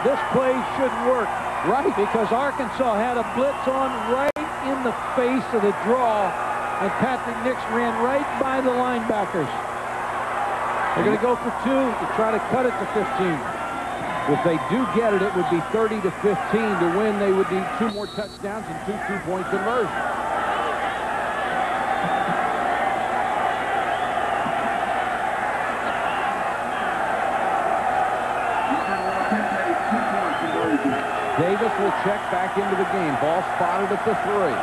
[SPEAKER 2] This play should work. Right. Because Arkansas had a blitz on right in the face of the draw, and Patrick Nix ran right by the linebackers. They're going to go for two to try to cut it to 15.
[SPEAKER 1] If they do get it, it would be 30 to 15. To win, they would need two more touchdowns and two two-point conversions. Back into the game. Ball spotted at the three.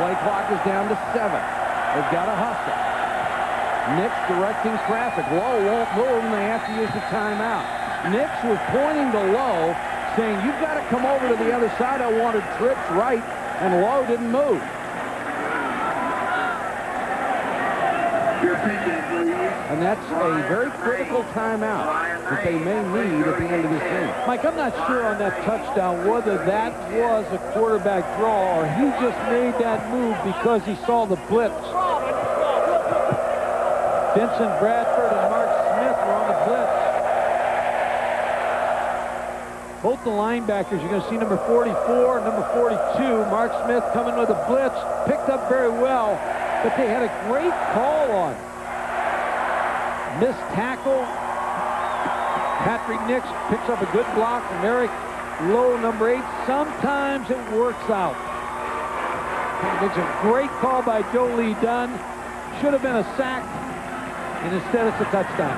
[SPEAKER 1] Play clock is down to seven. They've got to hustle. Nix directing traffic. Lowe won't move, and they have to use the timeout. Nix was pointing to Lowe, saying, you've got to come over to the other side. I wanted trips right, and Lowe didn't move. And that's a very critical timeout that they may need at the end of this game.
[SPEAKER 2] Mike, I'm not sure on that touchdown whether that was a quarterback draw or he just made that move because he saw the blitz. Vincent Bradford and Mark Smith were on the blitz. Both the linebackers, you're going to see number 44 and number 42. Mark Smith coming with a blitz, picked up very well, but they had a great call on. Missed tackle. Patrick Nix picks up a good block from Eric Lowe, number eight. Sometimes it works out. It's a great call by Joe Lee Dunn. Should have been a sack, and instead it's a touchdown.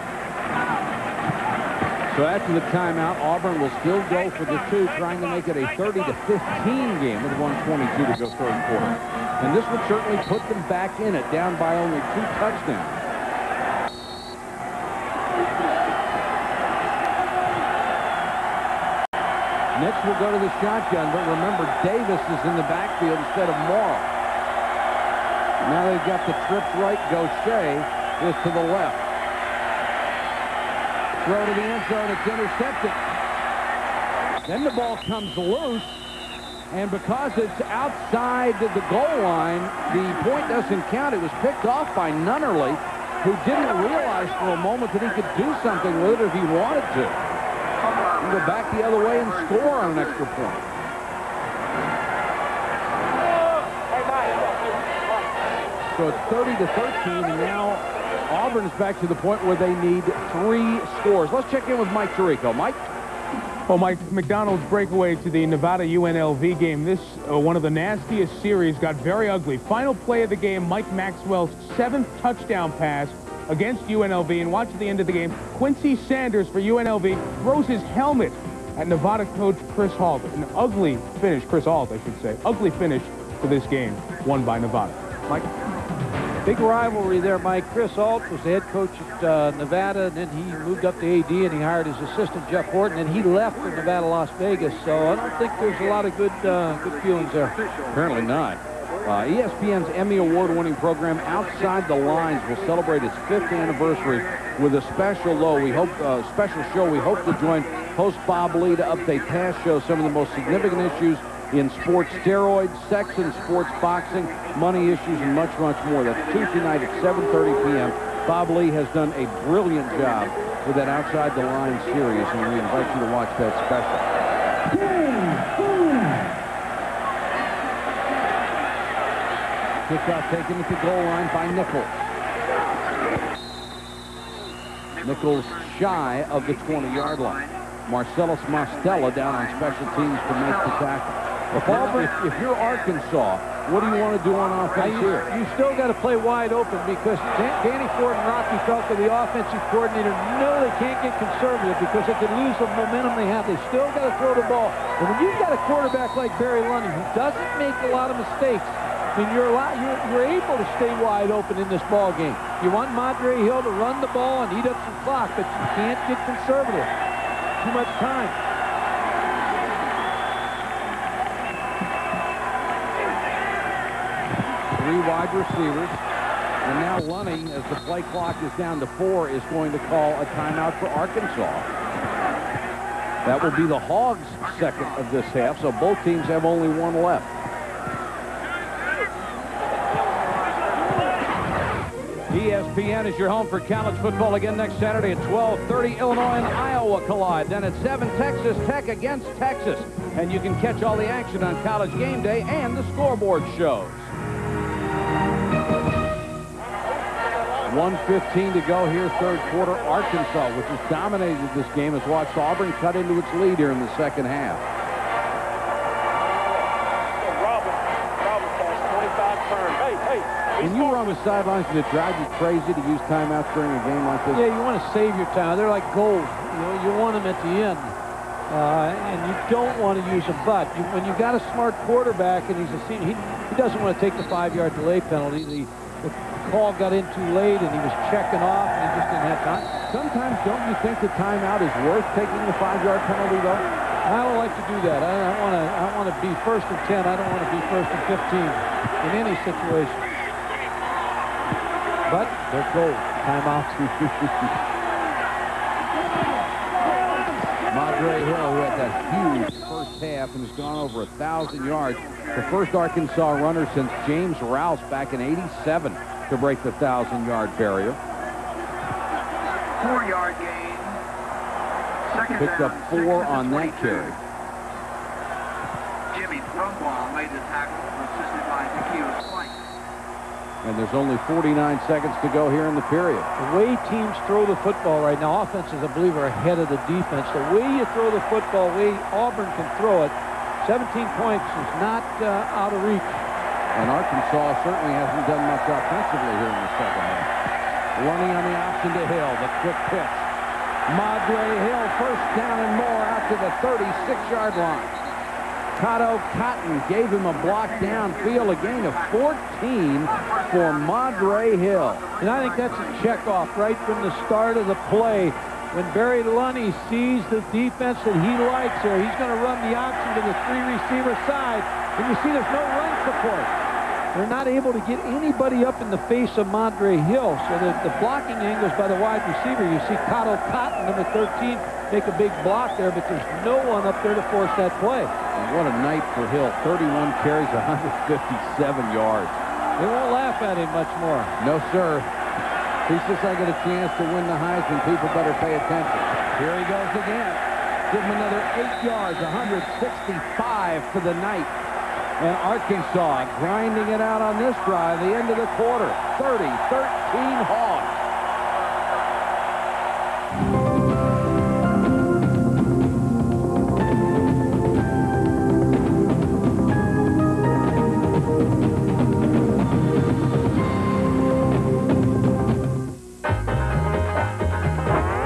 [SPEAKER 1] So after the timeout, Auburn will still go for the two, trying to make it a 30 to 15 game with 122 to go third quarter. And this would certainly put them back in it, down by only two touchdowns. Nix will go to the shotgun, but remember, Davis is in the backfield instead of Morrow. Now they've got the trips right. Gosha is to the left. Throw to the end zone. It's intercepted. Then the ball comes loose. And because it's outside the goal line, the point doesn't count. It was picked off by Nunnerly, who didn't realize for a moment that he could do something with it if he wanted to. Go back the other way and score on an extra point. So it's 30 to 13, and now Auburn is back to the point where they need three scores. Let's check in with Mike Tirico. Mike?
[SPEAKER 22] Well, Mike McDonald's breakaway to the Nevada UNLV game. This, uh, one of the nastiest series, got very ugly. Final play of the game, Mike Maxwell's seventh touchdown pass against UNLV. And watch at the end of the game, Quincy Sanders for UNLV throws his helmet at Nevada coach Chris Hall. An ugly finish, Chris Hall, I should say. Ugly finish to this game, won by Nevada. Mike?
[SPEAKER 2] Big rivalry there, Mike. Chris Ault was the head coach at uh, Nevada, and then he moved up to AD, and he hired his assistant, Jeff Horton, and he left for Nevada, Las Vegas. So I don't think there's a lot of good, uh, good feelings there.
[SPEAKER 1] Apparently not. Uh, ESPN's Emmy Award-winning program Outside the Lines will celebrate its fifth anniversary with a special low. We hope uh, special show. We hope to join host Bob Ley to update past shows, some of the most significant issues in sports steroids, sex and sports boxing, money issues, and much, much more. That's Tuesday night at 7.30 p.m. Bob Ley has done a brilliant job with that Outside the Lines series, and we invite you to watch that special. Kickoff taken at the goal line by Nichols. Nichols shy of the 20-yard line. Marcellus Mostella down on special teams to make the tackle. If, Auburn, if, if you're Arkansas, What do you want to do on offense
[SPEAKER 2] you,
[SPEAKER 1] here?
[SPEAKER 2] You still got to play wide open because Dan Danny Ford and Rocky Felker, the offensive coordinator, know they can't get conservative because they could lose the momentum they have. They still got to throw the ball. And when you've got a quarterback like Barry Lunney who doesn't make a lot of mistakes, Mean, you're, you're, you're able to stay wide open in this ball game. You want Madre Hill to run the ball and eat up some clock, but you can't get conservative. Too much time.
[SPEAKER 1] Three wide receivers. And now Lunney, as the play clock is down to four, is going to call a timeout for Arkansas. That will be the Hogs' second of this half, so both teams have only one left. ESPN is your home for college football again next Saturday at 12:30. Illinois and Iowa collide. Then at 7, Texas Tech against Texas. And you can catch all the action on College Game Day and the scoreboard shows. 115 to go here, third quarter. Arkansas, which has dominated this game, has watched Auburn cut into its lead here in the second half. On the sidelines, did it drive you crazy to use timeouts during a game like this?
[SPEAKER 2] Yeah, you want to save your time. They're like gold. You know, you want them at the end. Uh, and you don't want to use a But You, when you've got a smart quarterback and he's a senior, he, he doesn't want to take the five-yard delay penalty. The, the call got in too late and he was checking off and he just didn't have time.
[SPEAKER 1] Sometimes don't you think the timeout is worth taking the five-yard penalty, though?
[SPEAKER 2] I don't like to do that. I, I want to. I want to be first and ten. I don't want to be first and fifteen in any situation. But they're gold. Timeouts.
[SPEAKER 1] Madre Hill, who had that huge first half and has gone over a thousand yards, the first Arkansas runner since James Rouse back in '87 to break the thousand-yard barrier.
[SPEAKER 24] Four-yard gain. Second
[SPEAKER 1] Picked up four on that carry.
[SPEAKER 24] Jimmy Brumbaugh made the tackle, assisted by Nikhil Swank.
[SPEAKER 1] And there's only 49 seconds to go here in the period.
[SPEAKER 2] The way teams throw the football right now, offenses, I believe, are ahead of the defense. The way you throw the football, the way Auburn can throw it, 17 points is not uh, out of reach.
[SPEAKER 1] And Arkansas certainly hasn't done much offensively here in the second half. Running on the option to Hill, the quick pitch. Madre Hill, first down and more out to the 36-yard line. Cotto Cotton gave him a block downfield, a gain of 14 for Madre Hill.
[SPEAKER 2] And I think that's a check-off right from the start of the play. When Barry Lunney sees the defense that he likes here, he's going to run the option to the three-receiver side. And you see there's no run support. They're not able to get anybody up in the face of Madre Hill. So the, the blocking angles by the wide receiver, you see Cotto Cotton, number 13, make a big block there, but there's no one up there to force that play.
[SPEAKER 1] And what a night for Hill. 31 carries, 157 yards.
[SPEAKER 2] They won't laugh at him much more.
[SPEAKER 1] No, sir. He says I get a chance to win the Heisman. People better pay attention. Here he goes again. Give him another eight yards, 165 for the night. And Arkansas grinding it out on this drive, the end of the quarter. 30-13 Hogs.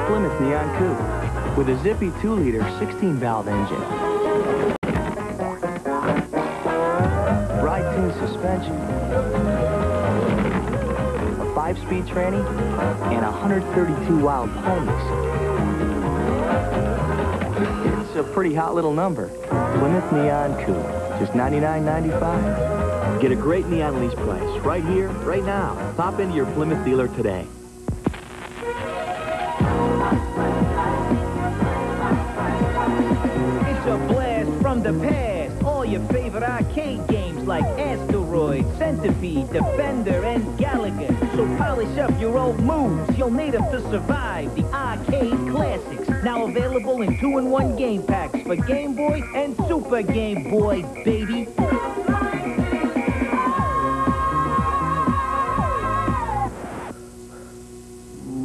[SPEAKER 12] Plymouth Neon Coupe with a zippy 2-liter 16-valve engine. A 5-speed tranny and 132 wild ponies. It's a pretty hot little number. Plymouth Neon Coupe, just $99.95. Get a great neon lease price right here, right now. Pop into your Plymouth dealer today.
[SPEAKER 25] It's a blast from the past. All your favorite arcade games like Asteroid, Centipede, Defender, and Galaga. So polish up your old moves. You'll need them to survive the arcade classics. Now available in two-in-one game packs for Game Boy and Super Game Boy, baby.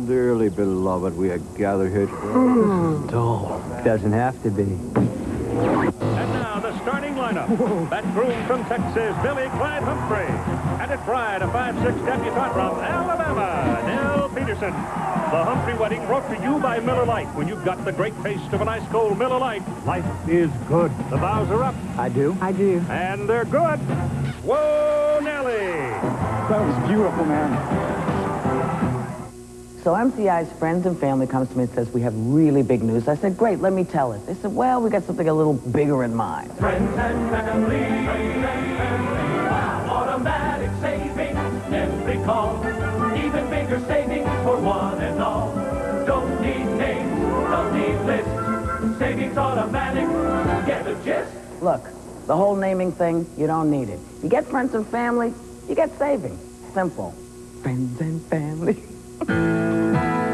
[SPEAKER 26] Dearly beloved, we are gathered here today. Hmm.
[SPEAKER 12] No, doesn't have to be.
[SPEAKER 27] And now the starting line.
[SPEAKER 28] lineup. That groom from Texas, Billy Clyde Humphrey. And at Bride, a 5'6 debutante from Alabama, Nell Peterson. The Humphrey wedding brought to you by Miller Lite. When you've got the great taste of an ice cold Miller Lite, life is good. The vows are up.
[SPEAKER 12] I do.
[SPEAKER 28] I do. And they're good. Whoa, Nellie!
[SPEAKER 12] That was beautiful, man. So MCI's friends and family comes to me and says, we have really big news. I said, great, let me tell it. They said, well, we got something a little bigger in mind.
[SPEAKER 16] Friends and family. Friends and family, automatic savings, every call, even bigger savings for one and all. Don't need names, don't need lists, savings automatic, get the gist?
[SPEAKER 12] Look, the whole naming thing, you don't need it. You get friends and family, you get savings. Simple. Friends and family.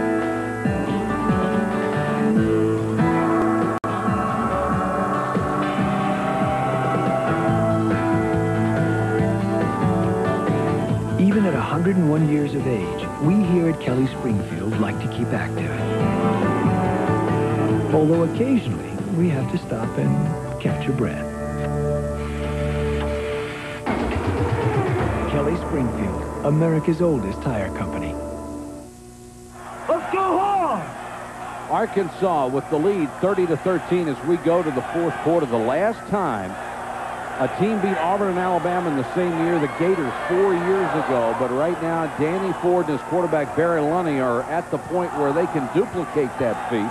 [SPEAKER 29] 101 years of age, we here at Kelly Springfield like to keep active. Although occasionally, we have to stop and catch your breath. Kelly Springfield, America's oldest tire company.
[SPEAKER 1] Let's go home! Arkansas with the lead 30 to 13 as we go to the fourth quarter. The last time a team beat Auburn and Alabama in the same year, the Gators, four years ago. But right now, Danny Ford and his quarterback Barry Lunney are at the point where they can duplicate that feat.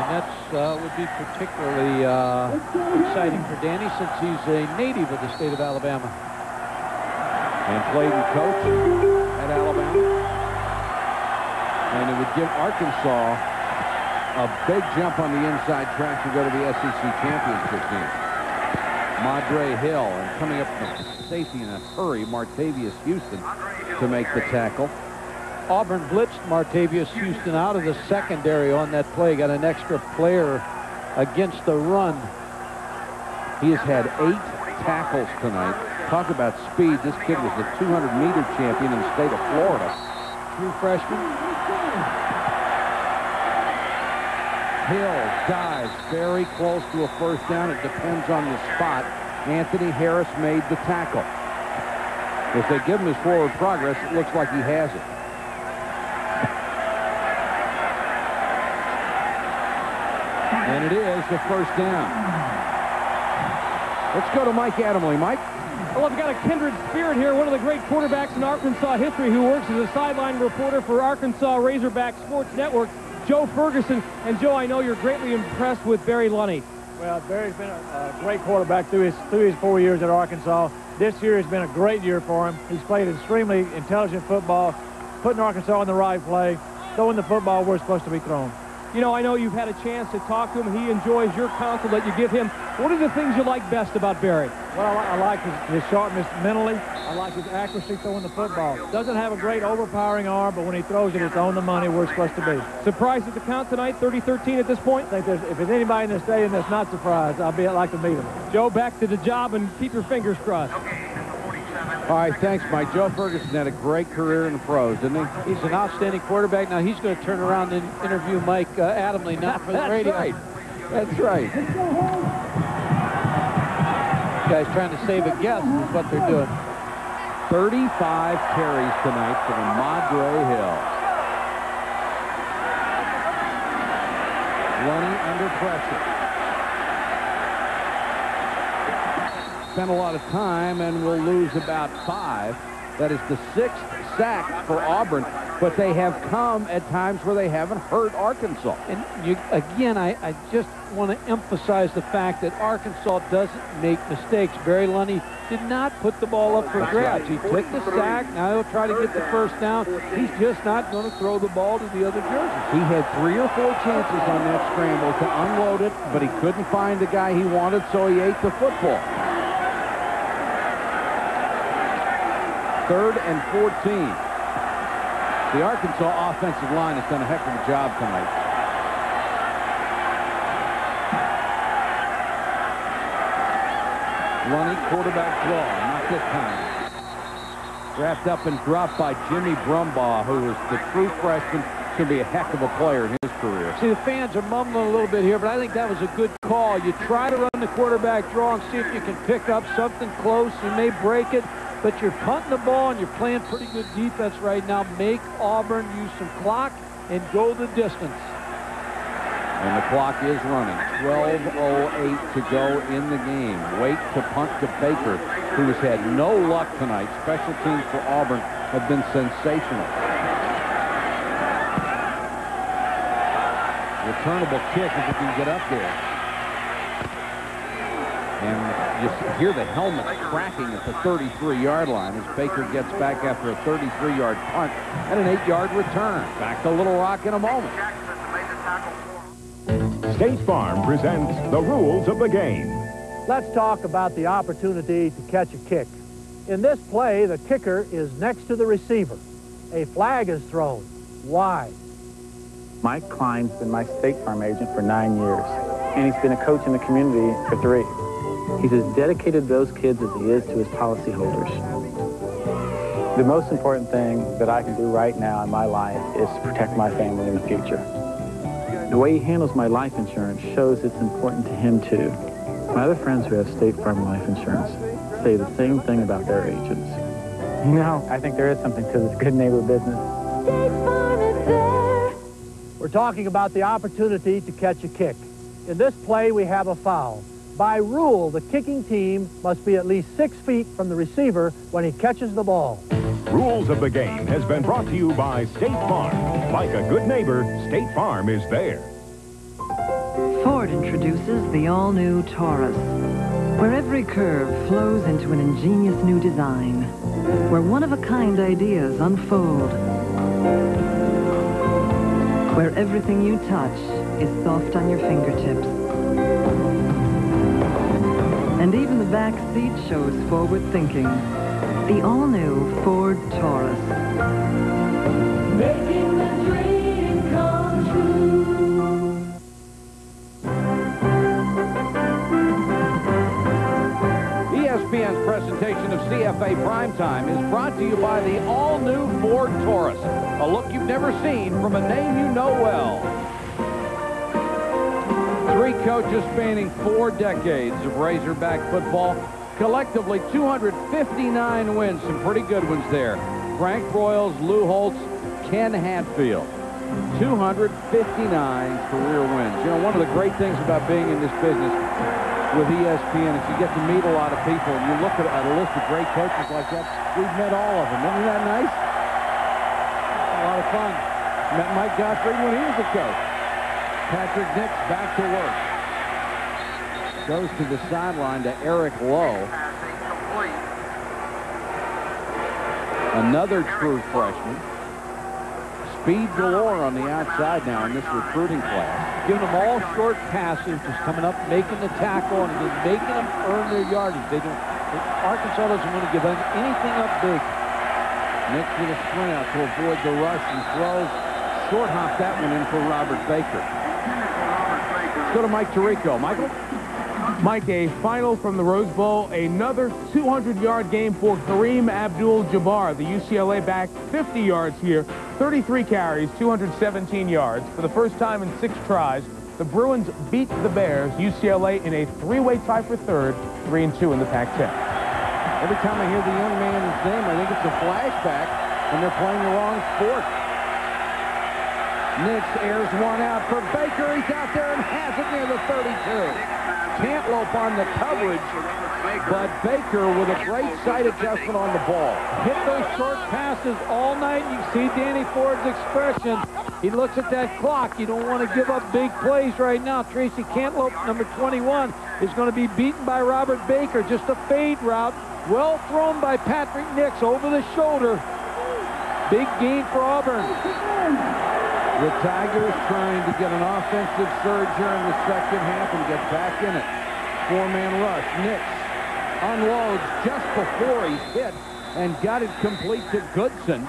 [SPEAKER 2] And that uh, would be particularly uh, exciting for Danny since he's a native of the state of Alabama.
[SPEAKER 1] And played and coached at Alabama. And it would give Arkansas a big jump on the inside track to go to the SEC championship game. Madre Hill, and coming up from safety in a hurry, Martavius Houston to make the tackle.
[SPEAKER 2] Auburn blitzed Martavius Houston out of the secondary on that play, got an extra player against the run.
[SPEAKER 1] He has had eight tackles tonight. Talk about speed. This kid was the 200-meter champion in the state of Florida.
[SPEAKER 2] True freshman.
[SPEAKER 1] Hill dives very close to a first down. It depends on the spot. Anthony Harris made the tackle. If they give him his forward progress, it looks like he has it. And it is the first down. Let's go to Mike Adamle. Mike?
[SPEAKER 3] Well, I've got a kindred spirit here, one of the great quarterbacks in Arkansas history who works as a sideline reporter for Arkansas Razorback Sports Network, Joe Ferguson. And Joe, I know you're greatly impressed with Barry Lunney.
[SPEAKER 27] Well, Barry's been a, a great quarterback through his through his four years at Arkansas. This year has been a great year for him. He's played extremely intelligent football, putting Arkansas on the right play, throwing the football where it's supposed to be thrown.
[SPEAKER 3] You know, I know you've had a chance to talk to him. He enjoys your counsel that you give him. What are the things you like best about Barry?
[SPEAKER 27] Well, I, I like his, his, sharpness mentally. I like his accuracy throwing the football. Doesn't have a great overpowering arm, but when he throws it, it's on the money where it's supposed to be.
[SPEAKER 3] Surprised at the count tonight, 30-13 at this point?
[SPEAKER 27] I think there's, if there's anybody in the stadium that's not surprised, I'll be I'd like to meet him.
[SPEAKER 3] Joe, back to the job and keep your fingers crossed.
[SPEAKER 1] All right, thanks, Mike. Joe Ferguson had a great career in the pros, didn't he?
[SPEAKER 2] He's an outstanding quarterback. Now he's going to turn around and interview Mike uh, Adamle, not for the
[SPEAKER 1] That's
[SPEAKER 2] radio.
[SPEAKER 1] right. That's right.
[SPEAKER 2] Guys trying to save a guess is what they're doing.
[SPEAKER 1] 35 carries tonight for the Madre Hill. Running under pressure. Spent a lot of time and will lose about five. That is the sixth sack for Auburn, but they have come at times where they haven't hurt Arkansas.
[SPEAKER 2] And you, again, I, I just want to emphasize the fact that Arkansas doesn't make mistakes. Barry Lunney did not put the ball up for grabs. He took the sack. Now he'll try to get the first down. He's just not going to throw the ball to the other jersey.
[SPEAKER 1] He had three or four chances on that scramble to unload it, but he couldn't find the guy he wanted, so he ate the football. Third and 14. The Arkansas offensive line has done a heck of a job tonight. Lunney quarterback draw, not this time. Wrapped up and dropped by Jimmy Brumbaugh, who was the true freshman, to be a heck of a player in his career.
[SPEAKER 2] See, the fans are mumbling a little bit here, but I think that was a good call. You try to run the quarterback draw and see if you can pick up something close. You may break it, but you're punting the ball and you're playing pretty good defense right now. Make Auburn use some clock and go the distance.
[SPEAKER 1] And the clock is running. 12.08 to go in the game. Wait to punt to Baker, who has had no luck tonight. Special teams for Auburn have been sensational. Returnable kick if it can get up there. And you hear the helmet cracking at the 33-yard line as Baker gets back after a 33-yard punt and an 8-yard return. Back to Little Rock in a moment.
[SPEAKER 28] State Farm presents the rules of the game.
[SPEAKER 27] Let's talk about the opportunity to catch a kick. In this play, the kicker is next to the receiver. A flag is thrown. Why?
[SPEAKER 30] Mike Klein's been my State Farm agent for nine years, and he's been a coach in the community for three. He's as dedicated to those kids as he is to his policyholders. The most important thing that I can do right now in my life is to protect my family in the future. The way he handles my life insurance shows it's important to him, too. My other friends who have State Farm life insurance say the same thing about their agents. You know, I think there is something to this good neighbor business.
[SPEAKER 27] We're talking about the opportunity to catch a kick. In this play, we have a foul. By rule, the kicking team must be at least six feet from the receiver when he catches the ball.
[SPEAKER 28] Rules of the Game has been brought to you by State Farm. Like a good neighbor, State Farm is there.
[SPEAKER 31] Ford introduces the all-new Taurus, where every curve flows into an ingenious new design, where one-of-a-kind ideas unfold, where everything you touch is soft on your fingertips. And even the back seat shows forward thinking. The all-new Ford Taurus.
[SPEAKER 16] Making the dream come true.
[SPEAKER 1] ESPN's presentation of CFA Primetime is brought to you by the all-new Ford Taurus, a look you've never seen from a name you know well. Three coaches spanning four decades of Razorback football, collectively 259 wins, some pretty good ones there. Frank Broyles, Lou Holtz, Ken Hatfield. 259 career wins. You know, one of the great things about being in this business with ESPN is you get to meet a lot of people. And you look at, a list of great coaches like that. We've met all of them. Isn't that nice? A lot of fun. Met Mike Gottfried when he was a coach. Patrick Nix back to work. Goes to the sideline to Eric Lowe. Another true freshman. Speed galore on the outside now in this recruiting class.
[SPEAKER 2] Giving them all short passes, just coming up, making the tackle, and then making them earn their yardage. They don't. Arkansas doesn't want to give them anything up big.
[SPEAKER 1] Nix with a sprint out to avoid the rush and throws. Short hop that one in for Robert Baker. Go to Mike Tirico. Michael?
[SPEAKER 22] Mike, a final from the Rose Bowl, another 200-yard game for Kareem Abdul-Jabbar. The UCLA back 50 yards here, 33 carries, 217 yards. For the first time in six tries, the Bruins beat the Bears, UCLA in a three-way tie for third, 3 and 2 in the Pac-10.
[SPEAKER 1] Every time I hear the young man's name, I think it's a flashback, and they're playing the wrong sport. Nix airs one out for Baker. He's out there and has it near the 32. Cantlope on the coverage, but Baker with a great sight adjustment on the ball.
[SPEAKER 2] Hit those short passes all night. You see Danny Ford's expression. He looks at that clock. You don't want to give up big plays right now. Tracy Cantlope, number 21, is going to be beaten by Robert Baker. Just a fade route. Well thrown by Patrick Nix over the shoulder. Big gain for Auburn.
[SPEAKER 1] The Tigers trying to get an offensive surge here in the second half and get back in it. Four-man rush. Nix unloads just before he's hit and got it complete to Goodson.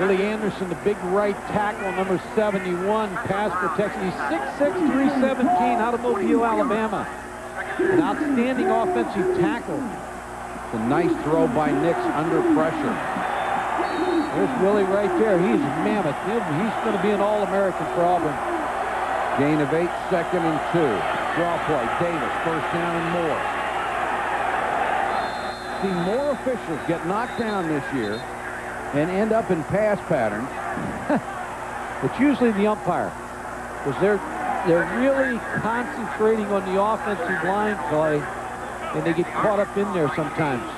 [SPEAKER 2] Willie Anderson, the big right tackle, number 71, pass protection. He's 6'6", 317 out of Mobile, Alabama. An outstanding offensive tackle.
[SPEAKER 1] It's a nice throw by Nix under pressure.
[SPEAKER 2] There's Willie right there. He's mammoth. He's going to be an All-American for Auburn.
[SPEAKER 1] Gain of eight, second and two. Draw play. Davis, first down and more. See more officials get knocked down this year and end up in pass patterns.
[SPEAKER 2] it's usually the umpire because they're they're really concentrating on the offensive line play and they get caught up in there sometimes.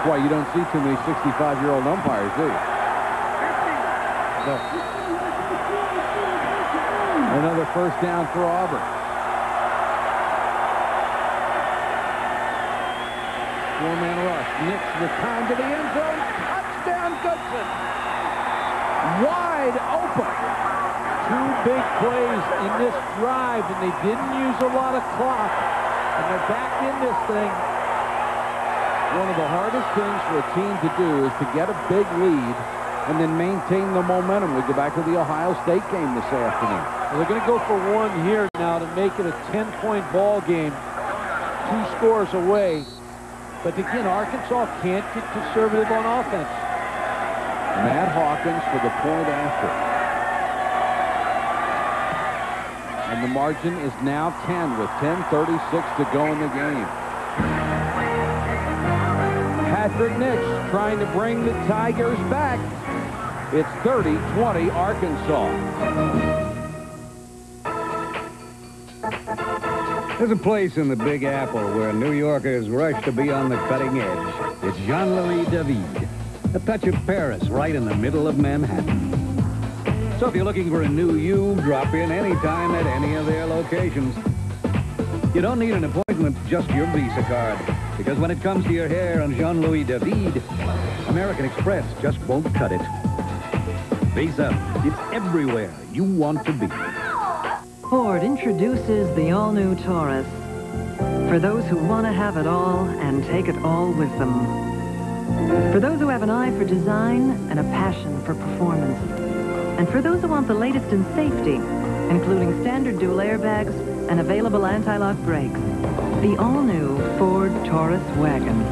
[SPEAKER 1] That's why you don't see too many 65-year-old umpires, do you?
[SPEAKER 2] No.
[SPEAKER 1] Another first down for Auburn. Four-man rush. Nix with time to the end zone. Touchdown, Goodson. Wide open.
[SPEAKER 2] Two big plays in this drive, and they didn't use a lot of clock. And they're back in this thing.
[SPEAKER 1] One of the hardest things for a team to do is to get a big lead and then maintain the momentum. We go back to the Ohio State game this afternoon.
[SPEAKER 2] Well, they're going to go for one here now to make it a 10-point ball game. Two scores away. But again, Arkansas can't get conservative on offense.
[SPEAKER 1] Matt Hawkins for the point after. And the margin is now 10 with 10.36 to go in the game. Patrick Nix trying to bring the Tigers back. It's 30-20 Arkansas.
[SPEAKER 32] There's a place in the Big Apple where New Yorkers rush to be on the cutting edge. It's Jean-Louis David, a touch of Paris right in the middle of Manhattan. So if you're looking for a new you, drop in anytime at any of their locations. You don't need an appointment, just your Visa card. Because when it comes to your hair and Jean-Louis David, American Express just won't cut it. Visa, it's everywhere you want to be.
[SPEAKER 31] Ford introduces the all-new Taurus. For those who want to have it all and take it all with them. For those who have an eye for design and a passion for performance. And for those who want the latest in safety, including standard dual airbags and available anti-lock brakes. The all-new Ford Taurus wagon.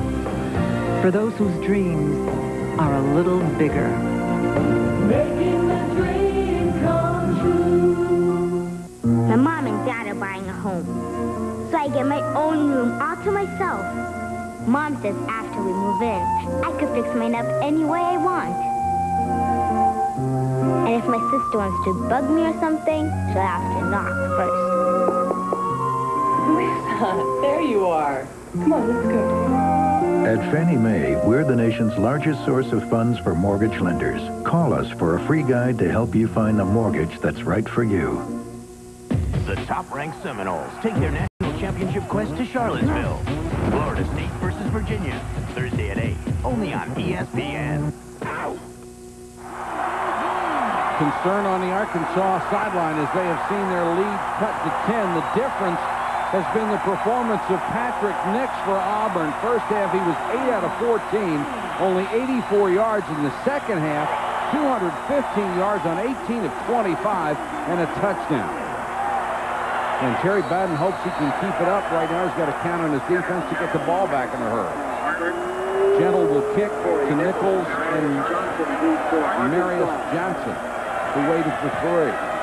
[SPEAKER 31] For those whose dreams are a little bigger.
[SPEAKER 33] Making the dream come true.
[SPEAKER 34] My mom and dad are buying a home. So I get my own room all to myself. Mom says after we move in, I could fix mine up any way I want. And if my sister wants to bug me or something, she'll have to knock first.
[SPEAKER 35] Lisa, there you are. Come on, let's go.
[SPEAKER 36] At Fannie Mae, we're the nation's largest source of funds for mortgage lenders. Call us for a free guide to help you find the mortgage that's right for you.
[SPEAKER 37] The top-ranked Seminoles take their national championship quest to Charlottesville. Florida State versus Virginia, Thursday at 8, only on ESPN.
[SPEAKER 1] Concern on the Arkansas sideline as they have seen their lead cut to 10. The difference has been the performance of Patrick Nix for Auburn. First half, he was 8 out of 14, only 84 yards in the second half, 215 yards on 18 of 25, and a touchdown. And Terry Bowden hopes he can keep it up. Right now, he's got to count on his defense to get the ball back in a hurry. Gentle will kick to Nichols and Marius Johnson, who waited for three.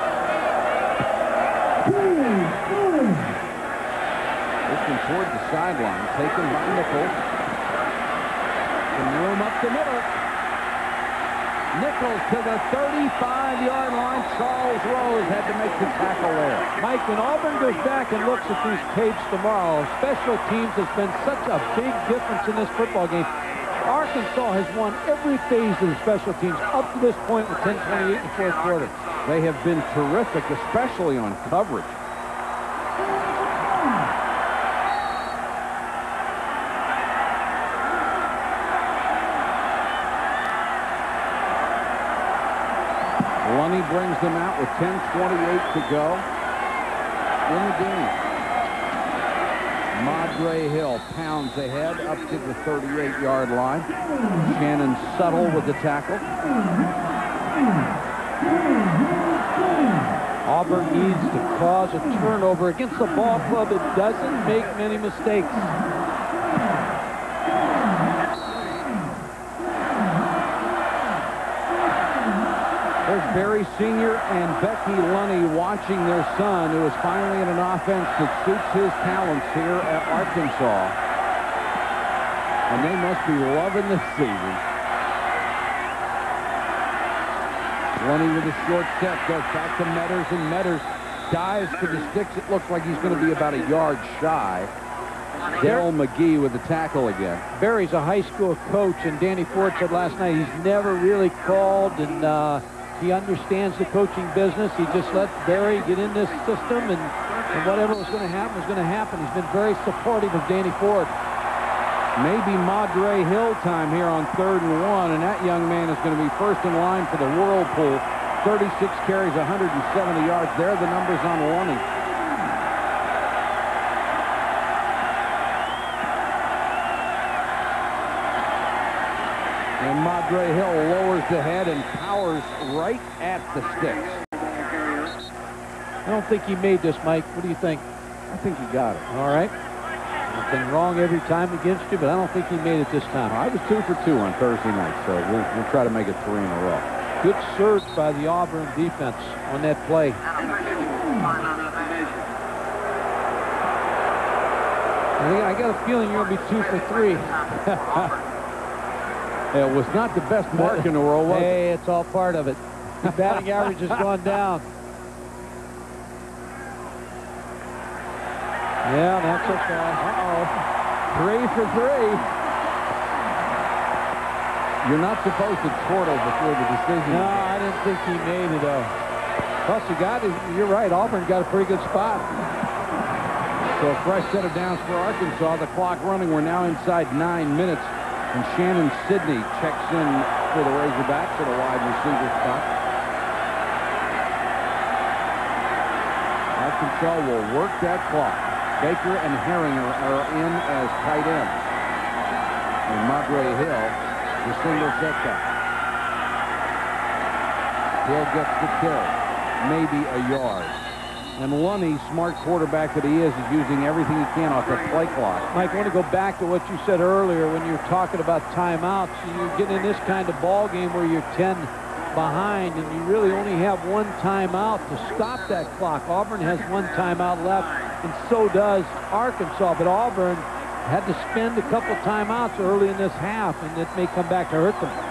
[SPEAKER 1] Toward the sideline, taken by Nichols. Some room up the middle. Nichols to the 35-yard line. Charles Rose had to make the tackle there.
[SPEAKER 2] Mike, when Auburn goes back and looks at these tapes tomorrow, special teams has been such a big difference in this football game. Arkansas has won every phase of the special teams up to this point with 10-28 in the fourth quarter.
[SPEAKER 1] They have been terrific, especially on coverage. Lunney brings them out with 10.28 to go in the game. Madre Hill pounds ahead up to the 38-yard line. Shannon Settle with the tackle.
[SPEAKER 2] Auburn needs to cause a turnover against the ball club. It doesn't make many mistakes.
[SPEAKER 1] Barry Sr. and Becky Lunney watching their son, who is finally in an offense that suits his talents here at Arkansas. And they must be loving this season. Lunney with a short step goes back to Meadows, and Meadows dives to the sticks. It looks like he's going to be about a yard shy. Daryl McGee with the tackle again.
[SPEAKER 2] Barry's a high school coach, and Danny Ford said last night he's never really called, and uh, he understands the coaching business. He just let Barry get in this system, and, and whatever was going to happen was going to happen. He's been very supportive of Danny Ford.
[SPEAKER 1] Maybe Madre Hill time here on third and one, and that young man is going to be first in line for the Whirlpool. 36 carries, 170 yards. There are the numbers on Lunney. And Madre Hill lowers the head and powers right at the sticks.
[SPEAKER 2] I don't think he made this, Mike. What do you think?
[SPEAKER 1] I think he got it.
[SPEAKER 2] All right. I've been wrong every time against you, but I don't think he made it this time.
[SPEAKER 1] I was two for two on Thursday night, so we'll, we'll try to make it three in a row.
[SPEAKER 2] Good surge by the Auburn defense on that play. I, I got a feeling you're going to be two for three.
[SPEAKER 1] it was not the best mark in the world, was
[SPEAKER 2] hey,
[SPEAKER 1] it?
[SPEAKER 2] it's all part of it. The batting average has gone down. Yeah, that's okay.
[SPEAKER 1] Uh-oh. Three for three. You're not supposed to chortle before the decision.
[SPEAKER 2] No, I didn't think he made it, though. Plus, you got it. You're right. Auburn got a pretty good spot.
[SPEAKER 1] So a fresh set of downs for Arkansas. The clock running. We're now inside nine minutes. And Shannon Sidney checks in for the Razorbacks at a wide receiver spot. Arkansas will work that clock. Baker and Herringer are in as tight ends. And Madre Hill, the single setback. Hill gets the kill, maybe a yard. And Lunney, smart quarterback that he is, is using everything he can off the play clock.
[SPEAKER 2] Mike, I want to go back to what you said earlier when you were talking about timeouts. You get in this kind of ball game where you're 10 behind and you really only have one timeout to stop that clock. Auburn has one timeout left, and so does Arkansas. But Auburn had to spend a couple timeouts early in this half, and it may come back to hurt them.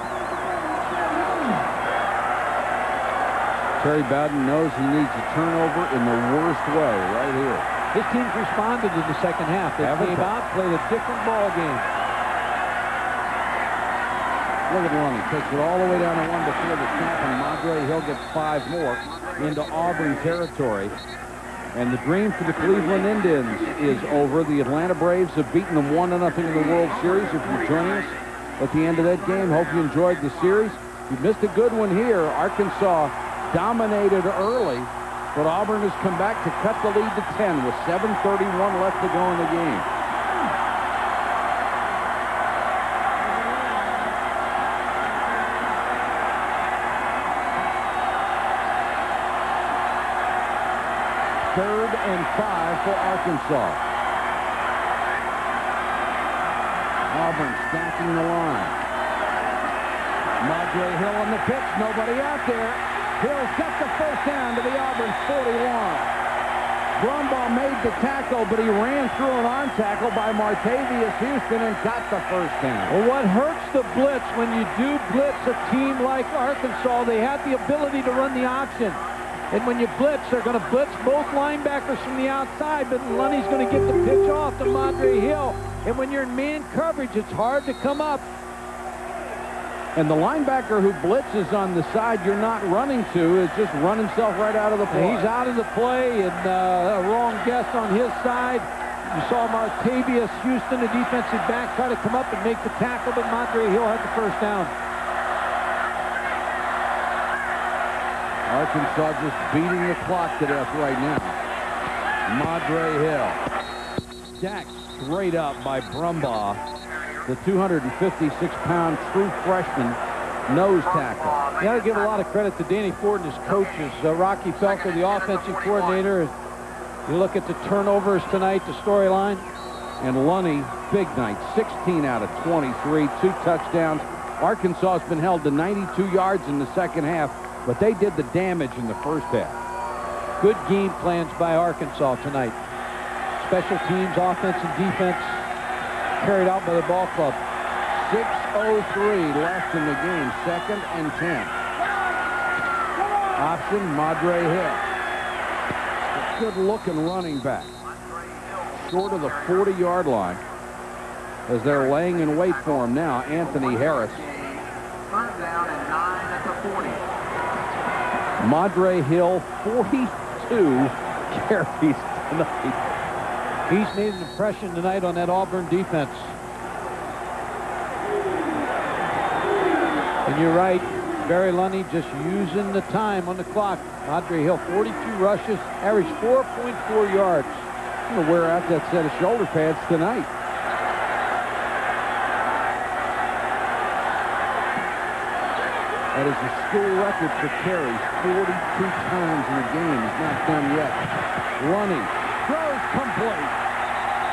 [SPEAKER 1] Terry Bowden knows he needs a turnover in the worst way right here.
[SPEAKER 2] His team's responded in the second half. They
[SPEAKER 1] Haven't
[SPEAKER 2] came
[SPEAKER 1] they?
[SPEAKER 2] out, played a different ball game.
[SPEAKER 1] Look at Lunney. Takes it all the way down to one before the snap, and Madre Hill gets five more into Auburn territory. And the dream for the Cleveland Indians is over. The Atlanta Braves have beaten them 1-0 in the World Series. If you're joining us at the end of that game, hope you enjoyed the series. You missed a good one here. Arkansas dominated early, but Auburn has come back to cut the lead to 10 with 7.31 left to go in the game. Third and five for Arkansas. Auburn stacking the line. Madre Hill on the pitch. Nobody out there. Hill's got the first down to the Auburn 41. Brumbaugh made the tackle, but he ran through an arm tackle by Martavius Houston and got the first down.
[SPEAKER 2] Well, what hurts the blitz when you do blitz a team like Arkansas, they have the ability to run the option. And when you blitz, they're going to blitz both linebackers from the outside, but Lunney's going to get the pitch off to Madre Hill. And when you're in man coverage, it's hard to come up.
[SPEAKER 1] And the linebacker who blitzes on the side you're not running to is just run himself right out of the play.
[SPEAKER 2] He's out of the play, and uh, a wrong guess on his side. You saw Martavius Houston, the defensive back, try to come up and make the tackle, but Madre Hill had the first down.
[SPEAKER 1] Arkansas just beating the clock to death right now. Madre Hill. Stacked straight up by Brumbaugh, the 256-pound true freshman nose tackle.
[SPEAKER 2] You got to give a lot of credit to Danny Ford and his coaches. Uh, Rocky Felker, the offensive coordinator. You look at the turnovers tonight, the storyline.
[SPEAKER 1] And Lunney, big night, 16 out of 23, two touchdowns. Arkansas has been held to 92 yards in the second half. But they did the damage in the first half. Good game plans by Arkansas tonight. Special teams, offense and defense carried out by the ball club. 6.03 left in the game, second and 10. Option, Madre Hill. Good-looking running back. Short of the 40-yard line as they're laying in wait for him now, Anthony Harris.
[SPEAKER 38] Third down and nine at the 40.
[SPEAKER 1] Madre Hill, 42 carries tonight. He's made an impression tonight on that Auburn defense. And you're right, Barry Lunney just using the time on the clock. Madre Hill, 42 rushes, average 4.4 yards. I'm going to wear out that set of shoulder pads tonight. That is the school record for carries, 42 times in a game. He's not done yet. Lunney throws complete.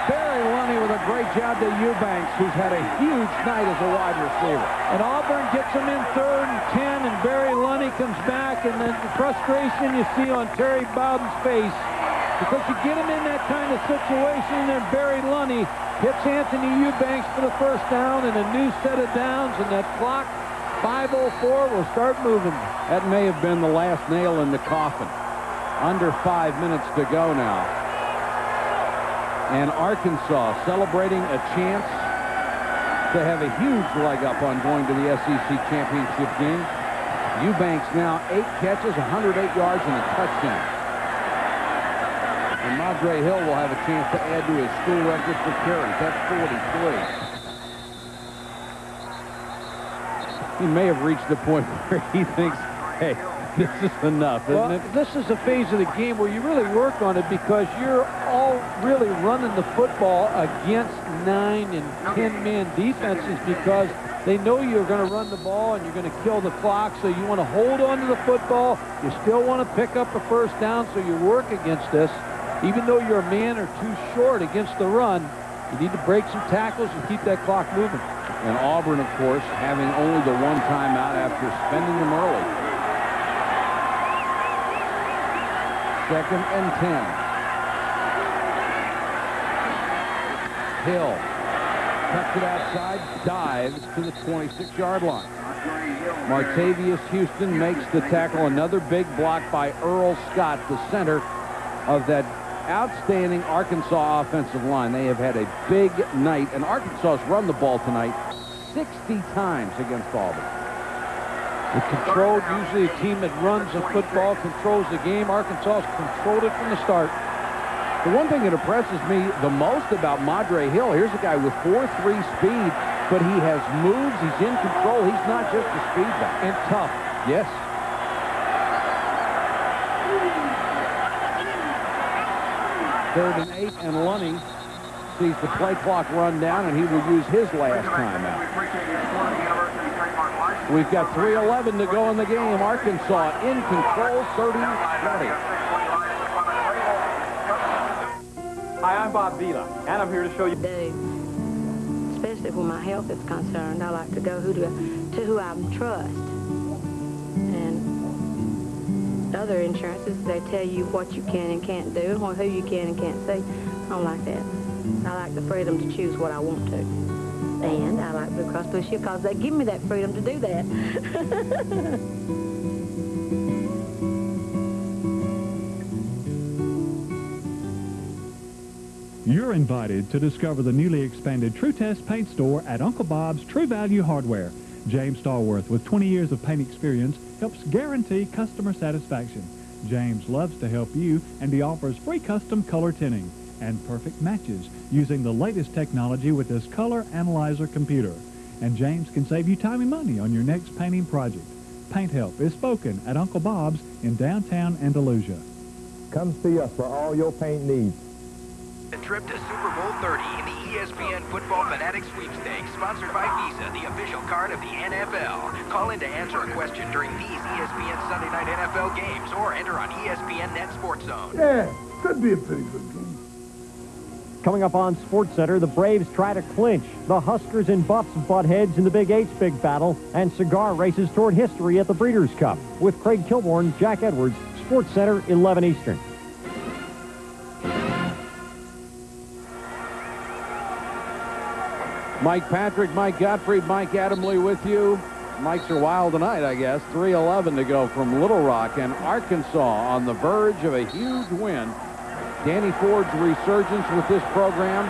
[SPEAKER 1] Barry Lunney with a great job to Eubanks, who's had a huge night as a wide receiver. And Auburn gets him in third and 10, and Barry Lunney comes back, and then the frustration you see on Terry Bowden's face because you get him in that kind of situation, and Barry Lunney hits Anthony Eubanks for the first down and a new set of downs, and that clock 5.04 will start moving. That may have been the last nail in the coffin. Under five minutes to go now. And Arkansas celebrating a chance to have a huge leg up on going to the SEC championship game. Eubanks now eight catches, 108 yards, and a touchdown. And Madre Hill will have a chance to add to his school record for carries. That's 43. he may have reached the point where he thinks, hey, this is enough, isn't
[SPEAKER 2] well,
[SPEAKER 1] it?
[SPEAKER 2] This is a phase of the game where you really work on it because you're all really running the football against nine and ten man defenses because they know you're going to run the ball and you're going to kill the clock. So you want to hold on to the football. You still want to pick up a first down. So you work against this. Even though you're a man or two short against the run, you need to break some tackles and keep that clock moving.
[SPEAKER 1] And Auburn, of course, having only the one timeout after spending them early. Second and 10. Hill cuts it outside, dives to the 26-yard line. Martavius Houston makes the tackle. Another big block by Earl Scott, the center of that outstanding Arkansas offensive line. They have had a big night, and Arkansas has run the ball tonight 60 times against Auburn.
[SPEAKER 2] It controlled, usually a team that runs the football, controls the game. Arkansas controlled it from the start.
[SPEAKER 1] The one thing that impresses me the most about Madre Hill, here's a guy with 4-3 speed, but he has moves, he's in control. He's not just a speed guy.
[SPEAKER 2] And tough.
[SPEAKER 1] Yes. Third and eight, and Lunney sees the play clock run down, and he will use his last timeout. We've got 3.11 to go in the game. Arkansas in control, 30-20.
[SPEAKER 39] Hi, I'm Bob Vila, and I'm here to show you...
[SPEAKER 40] Do, especially when my health is concerned, I like to go who to, to who I trust. And other insurances, they tell you what you can and can't do and who you can and can't see. I don't like that. I like the freedom to choose what I want to. And I like Blue Cross Blue Shield because they give me that freedom to do that.
[SPEAKER 13] You're invited to discover the newly expanded True Test paint store at Uncle Bob's True Value Hardware. James Starworth, with 20 years of paint experience, helps guarantee customer satisfaction. James loves to help you, and he offers free custom color tinting and perfect matches using the latest technology with this Color Analyzer computer. And James can save you time and money on your next painting project. Paint Help is spoken at Uncle Bob's in downtown Andalusia.
[SPEAKER 41] Come see us for all your paint needs.
[SPEAKER 42] A trip to Super Bowl 30 in the ESPN Football Fanatics Sweepstakes, sponsored by Visa, the official card of the NFL. Call in to answer a question during these ESPN Sunday Night NFL games or enter on E ESPN Net Sports Zone.
[SPEAKER 21] Yeah, could be a pretty good game.
[SPEAKER 43] Coming up on Sports Center, the Braves try to clinch. The Huskers and Buffs butt heads in the Big Eight's big battle, and Cigar races toward history at the Breeders' Cup. With Craig Kilborn, Jack Edwards, Sports Center, 11 Eastern.
[SPEAKER 1] Mike Patrick, Mike Gottfried, Mike Adamle with you. Mikes are wild tonight, I guess. 3.11 to go from Little Rock and Arkansas on the verge of a huge win. Danny Ford's resurgence with this program.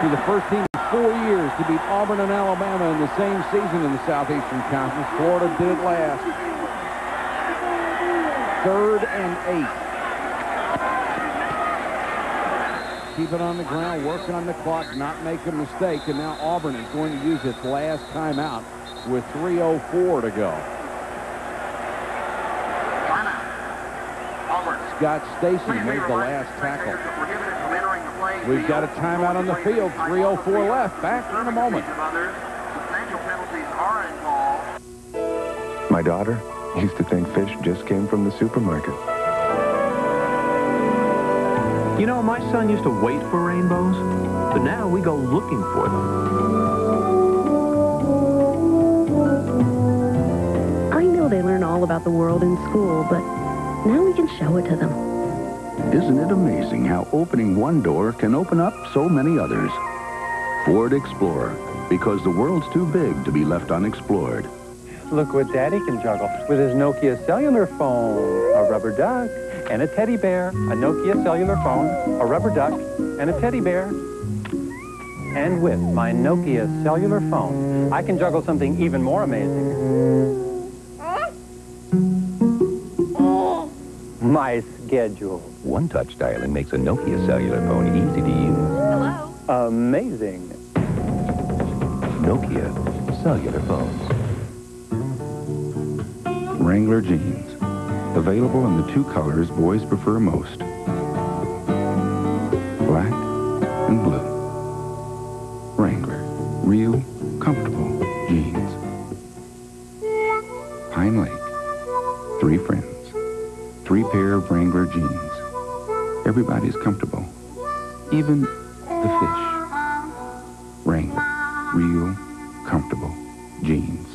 [SPEAKER 1] Be the first team in four years to beat Auburn and Alabama in the same season in the Southeastern Conference. Florida did it last. Third and eight. keep it on the ground, working on the clock, not make a mistake. And now Auburn is going to use its last timeout with 3.04 to go. Scott Stacy made the last tackle. We've got a timeout on the field. 3.04 left. Back in a moment.
[SPEAKER 44] My daughter used to think fish just came from the supermarket.
[SPEAKER 45] You know, my son used to wait for rainbows, but now we go looking for them.
[SPEAKER 46] I know they learn all about the world in school, but now we can show it to them.
[SPEAKER 47] Isn't it amazing how opening one door can open up so many others? Ford Explorer, because the world's too big to be left unexplored.
[SPEAKER 48] Look what Daddy can juggle with his Nokia cellular phone, a rubber duck, and a teddy bear, a Nokia cellular phone, a rubber duck, and a teddy bear. And with my Nokia cellular phone, I can juggle something even more amazing. My schedule.
[SPEAKER 49] One-touch dialing makes a Nokia cellular phone easy to use.
[SPEAKER 46] Hello?
[SPEAKER 48] Amazing.
[SPEAKER 49] Nokia cellular phones.
[SPEAKER 50] Wrangler jeans. Available in the two colors boys prefer most. Black and blue. Wrangler. Real, comfortable pair of Wrangler jeans. Everybody's comfortable. Even the fish. Wrangler. Real, comfortable jeans.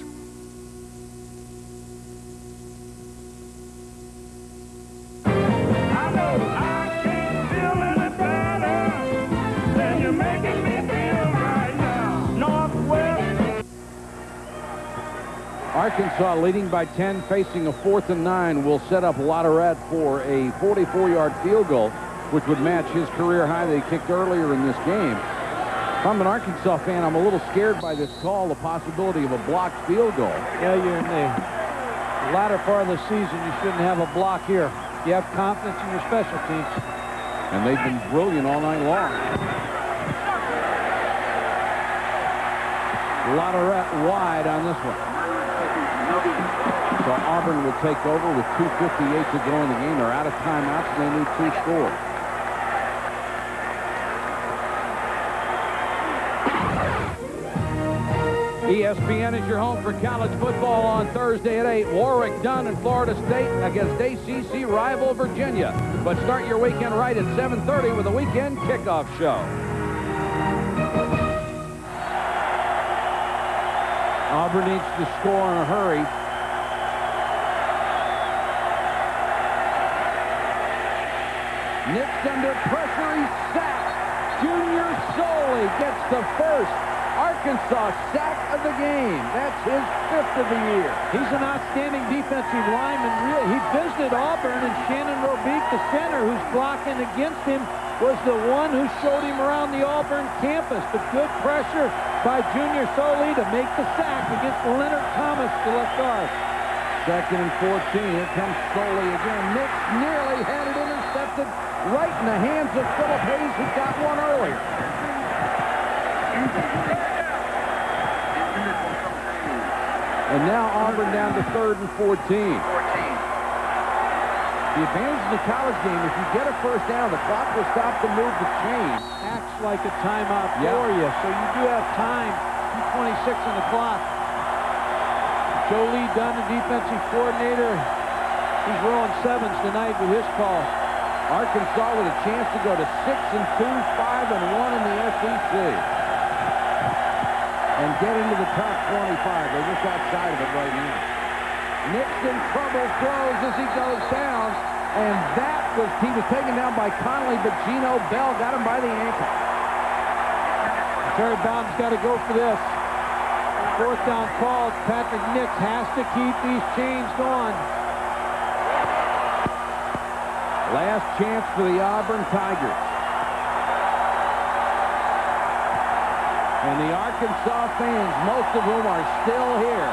[SPEAKER 1] Arkansas leading by 10, facing a fourth and nine, will set up Latourette for a 44-yard field goal, which would match his career high that he kicked earlier in this game. If I'm an Arkansas fan, I'm a little scared by this call, the possibility of a blocked field goal.
[SPEAKER 2] Yeah, you're in the latter part of the season. You shouldn't have a block here. You have confidence in your special teams.
[SPEAKER 1] And they've been brilliant all night long. Latourette wide on this one. So Auburn will take over with 2.58 to go in the game. They're out of timeouts, and they need two scores. ESPN is your home for college football on Thursday at 8. Warrick Dunn and Florida State against ACC rival Virginia. But start your weekend right at 7.30 with a weekend kickoff show. Auburn needs to score in a hurry. Nix under pressure, he's sacked. Junior Soli gets the first Arkansas sack of the game. That's his fifth of the year.
[SPEAKER 2] He's an outstanding defensive lineman. Really, he visited Auburn, and Shannon Roubique, the center who's blocking against him, was the one who showed him around the Auburn campus. But good pressure by Junior Soli to make the sack against Leonard Thomas, the left guard.
[SPEAKER 1] Second and 14. Here comes Soli again. Nix nearly had it intercepted right in the hands of Philip Hayes, who got one earlier. And now Auburn down to third and 14. The advantage of the college game, if you get a first down, the clock will stop to move the chain.
[SPEAKER 2] Acts like a timeout
[SPEAKER 1] Yeah.
[SPEAKER 2] for you, so you do have time. 2.26 on the clock. Joe Lee Dunn, the defensive coordinator, he's rolling sevens tonight with his call.
[SPEAKER 1] Arkansas with a chance to go to 6 and 2, 5 and 1 in the SEC. And get into the top 25. They're just outside of it right now. Nixon trouble throws as he goes down. And that was, he was taken down by Conley, but Gino Bell got him by the ankle.
[SPEAKER 2] Terry Bowden's got to go for this. Fourth down call. Patrick Nix has to keep these chains going.
[SPEAKER 1] Last chance for the Auburn Tigers. And the Arkansas fans, most of whom are still here,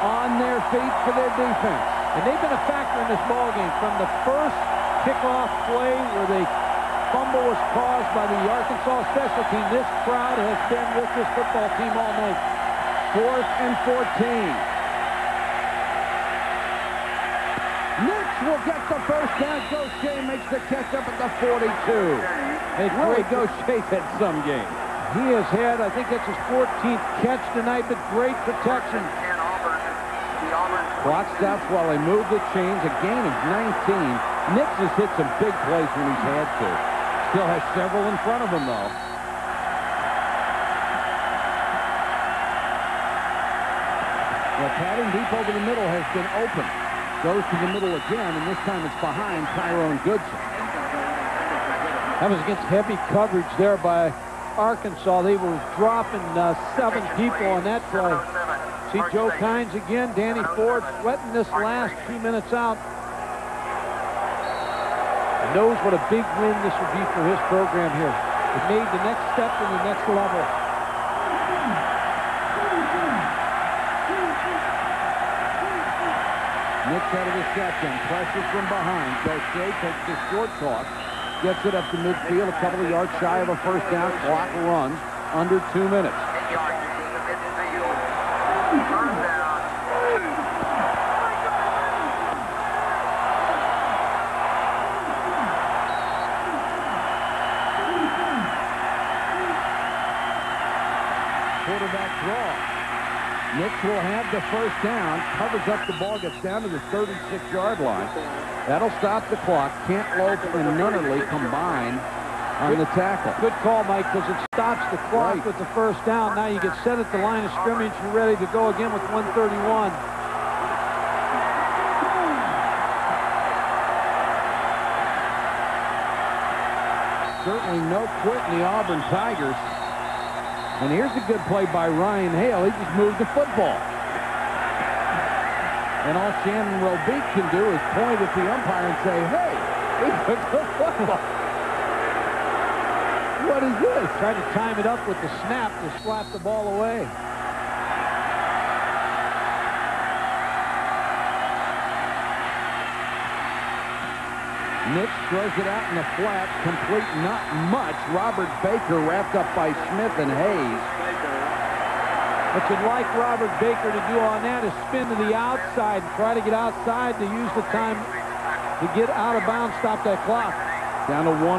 [SPEAKER 1] on their feet for their defense.
[SPEAKER 2] And they've been a factor in this ball game from the first kickoff play where the fumble was caused by the Arkansas special team. This crowd has been with this football team all night.
[SPEAKER 1] Fourth and 14. Will get the first down. Gosha makes the catch up at the 42.
[SPEAKER 2] Hey,
[SPEAKER 1] Willie Gosha's had some game.
[SPEAKER 2] He has had, I think that's his 14th catch tonight, but great protection.
[SPEAKER 1] Clock stops while they move the chains. A gain of 19. Nix has hit some big plays when he's had to. Still has several in front of him, though. The pattern deep over the middle has been open. Goes to the middle again, and this time it's behind Tyrone Goodson.
[SPEAKER 2] That was against heavy coverage there by Arkansas. They were dropping uh, seven people on that play. See Joe Kines again. Danny Ford sweating this last two minutes out. Knows what a big win this would be for his program here. It made the next step to the next level.
[SPEAKER 1] Out of the shotgun. Pressure from behind. Gosha takes the short toss. Gets it up to midfield. A couple of yards shy of a first down. Clock runs under two minutes. Quarterback draw. Nix have the first down, covers up the ball, gets down to the 36-yard line. That'll stop the clock. Can't Cantlope and Nunnerly combine on the tackle.
[SPEAKER 2] Good call, Mike, because it stops the clock
[SPEAKER 1] Right.
[SPEAKER 2] with the first down. Now you get set at the line of scrimmage. You're ready to go again with 131.
[SPEAKER 1] Certainly no quit in the Auburn Tigers. And here's a good play by Ryan Hale. He just moved the football. And all Shannon Roubique can do is point at the umpire and say, hey, we took the football. What is this?
[SPEAKER 2] Tried to time it up with the snap to slap the ball away.
[SPEAKER 1] Nix throws it out in the flat, complete not much. Robert Baker wrapped up by Smith and Hayes.
[SPEAKER 2] What you'd like Robert Baker to do on that is spin to the outside and try to get outside to use the time to get out of bounds, stop that clock.
[SPEAKER 1] Down to 105.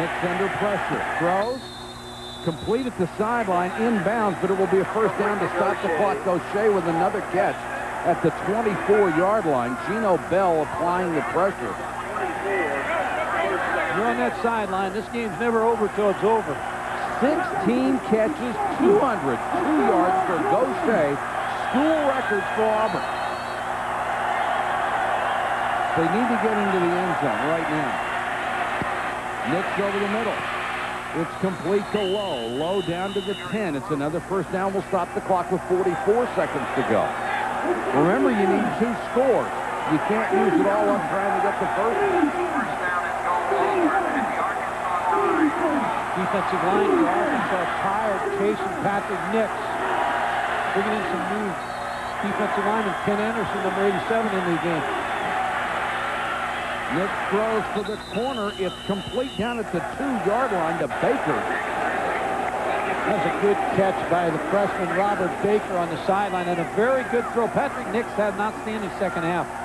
[SPEAKER 1] Nix under pressure. Throws. Complete at the sideline, inbounds, but it will be a first down to stop the clock. Gosha with another catch at the 24-yard line. Gino Bell applying the pressure.
[SPEAKER 2] You're on that sideline. This game's never over till it's over.
[SPEAKER 1] 16 catches, 202 yards for Gosha. School records for Auburn. They need to get into the end zone right now. Nix over the middle. It's complete to Low. Low down to the 10. It's another first down. We'll stop the clock with 44 seconds to go. Remember, you need two scores. You can't use it all up trying to get the first.
[SPEAKER 2] Defensive line for Arkansas tired chasing Patrick Nix. Bringing in some new defensive lineman, Ken Anderson, number 87 in the game.
[SPEAKER 1] Nix throws to the corner. It's complete down at the two-yard line to Baker.
[SPEAKER 2] That's a good catch by the freshman Robert Baker on the sideline and a very good throw. Patrick Nix had an outstanding second half.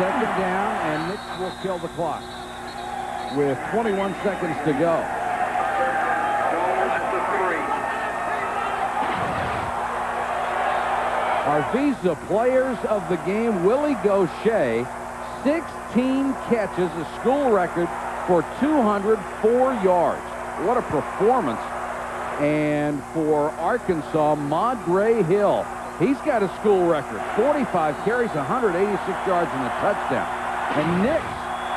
[SPEAKER 1] second down, and Nick will kill the clock with 21 seconds to go. Are these the players of the game? Willie Gosha, 16 catches, a school record for 204 yards. What a performance. And for Arkansas, Madre Hill, he's got a school record, 45 carries, 186 yards, and a touchdown. And Nix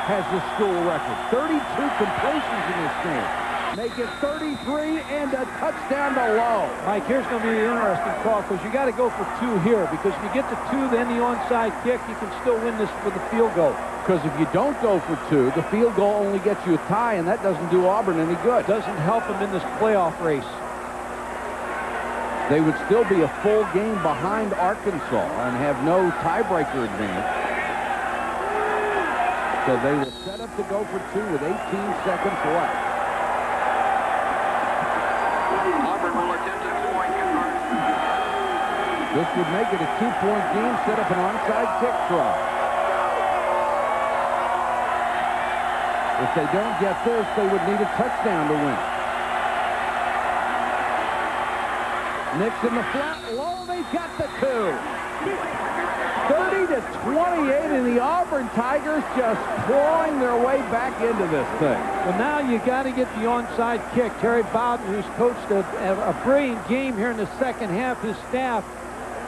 [SPEAKER 1] has the school record, 32 completions in this game make it 33 and a touchdown to Lowe.
[SPEAKER 2] Mike, here's going to be an interesting call because you got to go for two here because if you get to two, then the onside kick, you can still win this with a field goal.
[SPEAKER 1] Because if you don't go for two, the field goal only gets you a tie, and that doesn't do Auburn any good.
[SPEAKER 2] Doesn't help them in this playoff race.
[SPEAKER 1] They would still be a full game behind Arkansas and have no tiebreaker advantage. So they will set up to go for two with 18 seconds left. Auburn will attempt a point This would make it a two-point game, set up an onside kick try. If they don't get this, they would need a touchdown to win. Nix in the flat. Low, they've got the two. 30 to 28, and the Auburn Tigers just clawing their way back into this thing.
[SPEAKER 2] Well, now you got to get the onside kick. Terry Bowden, who's coached a, a, brilliant game here in the second half, his staff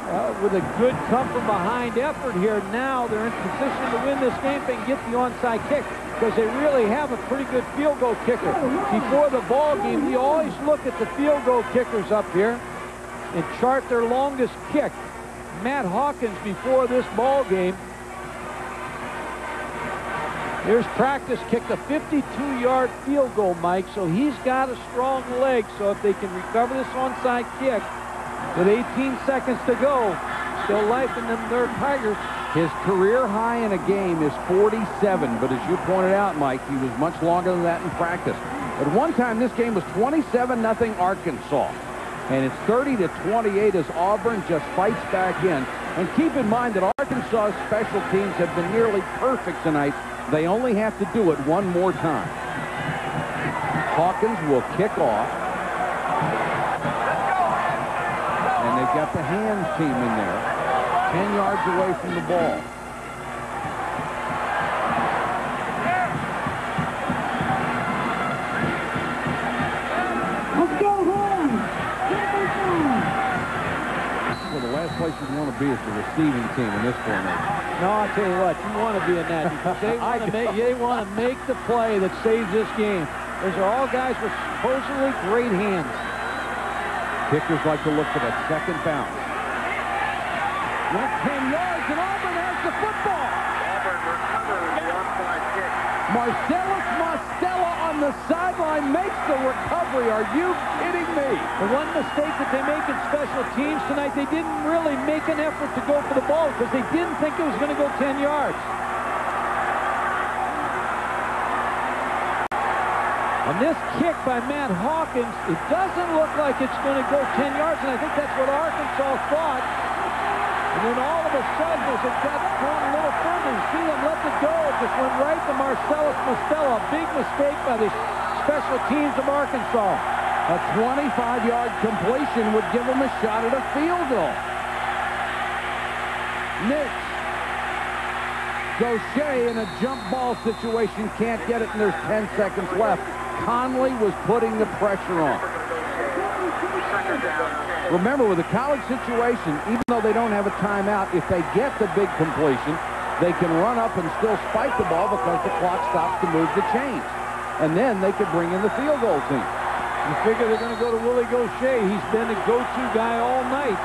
[SPEAKER 2] uh, with a good come from behind effort here. Now they're in position to win this game and get the onside kick because they really have a pretty good field goal kicker. Before the ball game, we always look at the field goal kickers up here and chart their longest kick. Matt Hawkins before this ball game Here's practice kicked a 52-yard field goal, Mike, so he's got a strong leg. So if they can recover this onside kick, with 18 seconds to go. Still life in them third Tigers.
[SPEAKER 1] His career high in a game is 47, but as you pointed out, Mike, he was much longer than that in practice. At one time, this game was 27-0 Arkansas. And it's 30 to 28 as Auburn just fights back in. And keep in mind that Arkansas special teams have been nearly perfect tonight. They only have to do it one more time. Hawkins will kick off. And they've got the hands team in there, 10 yards away from the ball. Place you want to be is the receiving team in this formation.
[SPEAKER 2] No, I'll tell you what, you want to be in that they want to make, they want to make the play that saves this game. Those are all guys with supposedly great hands.
[SPEAKER 1] Kickers like to look for that second bounce. Went 10 yards, and Auburn has the football.
[SPEAKER 24] Auburn recovers the onside kick.
[SPEAKER 1] Marcellus Mostella on the sideline makes the recovery. Are you kidding me?
[SPEAKER 2] The one mistake that they make in special teams tonight, they didn't really make an effort to go for the ball because they didn't think it was going to go 10 yards. On this kick by Matt Hawkins, it doesn't look like it's going to go 10 yards, and I think that's what Arkansas thought. And then all of a sudden, as it got going a little further, you see them let it go. It just went right to Marcellus Mostella. Big mistake by the special teams of Arkansas.
[SPEAKER 1] A 25-yard completion would give them a shot at a field goal. Nix. Gosha in a jump ball situation can't get it, and there's 10 seconds left. Conley was putting the pressure on. Remember, with a college situation, even though they don't have a timeout, if they get the big completion, they can run up and still spike the ball because the clock stops to move the chains. And then they could bring in the field goal team.
[SPEAKER 2] You figure they're going to go to Willie Gosha. He's been the go-to guy all night.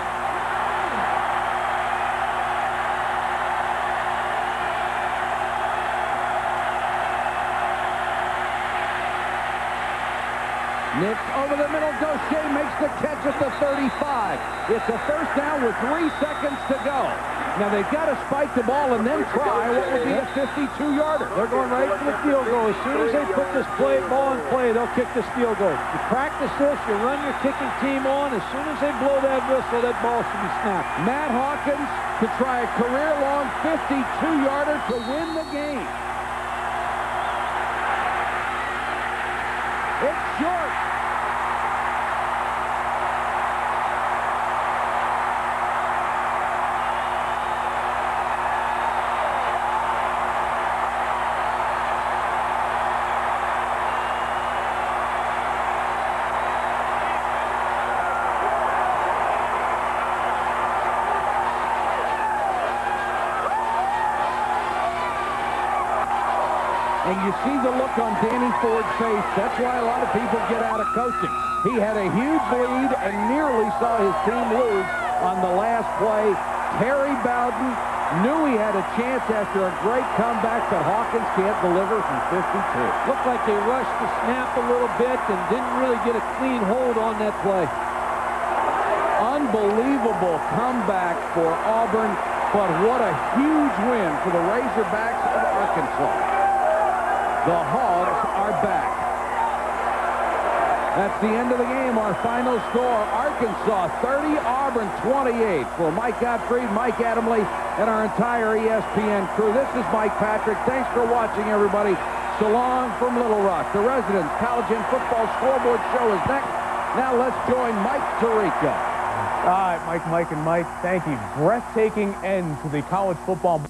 [SPEAKER 1] 35. It's a first down with three seconds to go. Now they've got to spike the ball and then try what would be a 52-yarder.
[SPEAKER 2] They're going right for the field goal. As soon as they put this play ball in play, they'll kick this field goal. You practice this, you run your kicking team on. As soon as they blow that whistle, that ball should be snapped.
[SPEAKER 1] Matt Hawkins to try a career-long 52-yarder to win the game. See the look on Danny Ford's face. That's why a lot of people get out of coaching. He had a huge lead and nearly saw his team lose on the last play. Terry Bowden knew he had a chance after a great comeback, but Hawkins can't deliver from 52.
[SPEAKER 2] Looked like they rushed the snap a little bit and didn't really get a clean hold on that play.
[SPEAKER 1] Unbelievable comeback for Auburn, but what a huge win for the Razorbacks of Arkansas. The Hogs are back. That's the end of the game. Our final score, Arkansas 30, Auburn 28. For Mike Gottfried, Mike Adamle, and our entire ESPN crew, this is Mike Patrick. Thanks for watching, everybody. So long from Little Rock. The Residents College and Football Scoreboard Show is next. Now let's join Mike Tirico.
[SPEAKER 51] All right, Mike, Mike, and Mike, thank you. Breathtaking end to the college football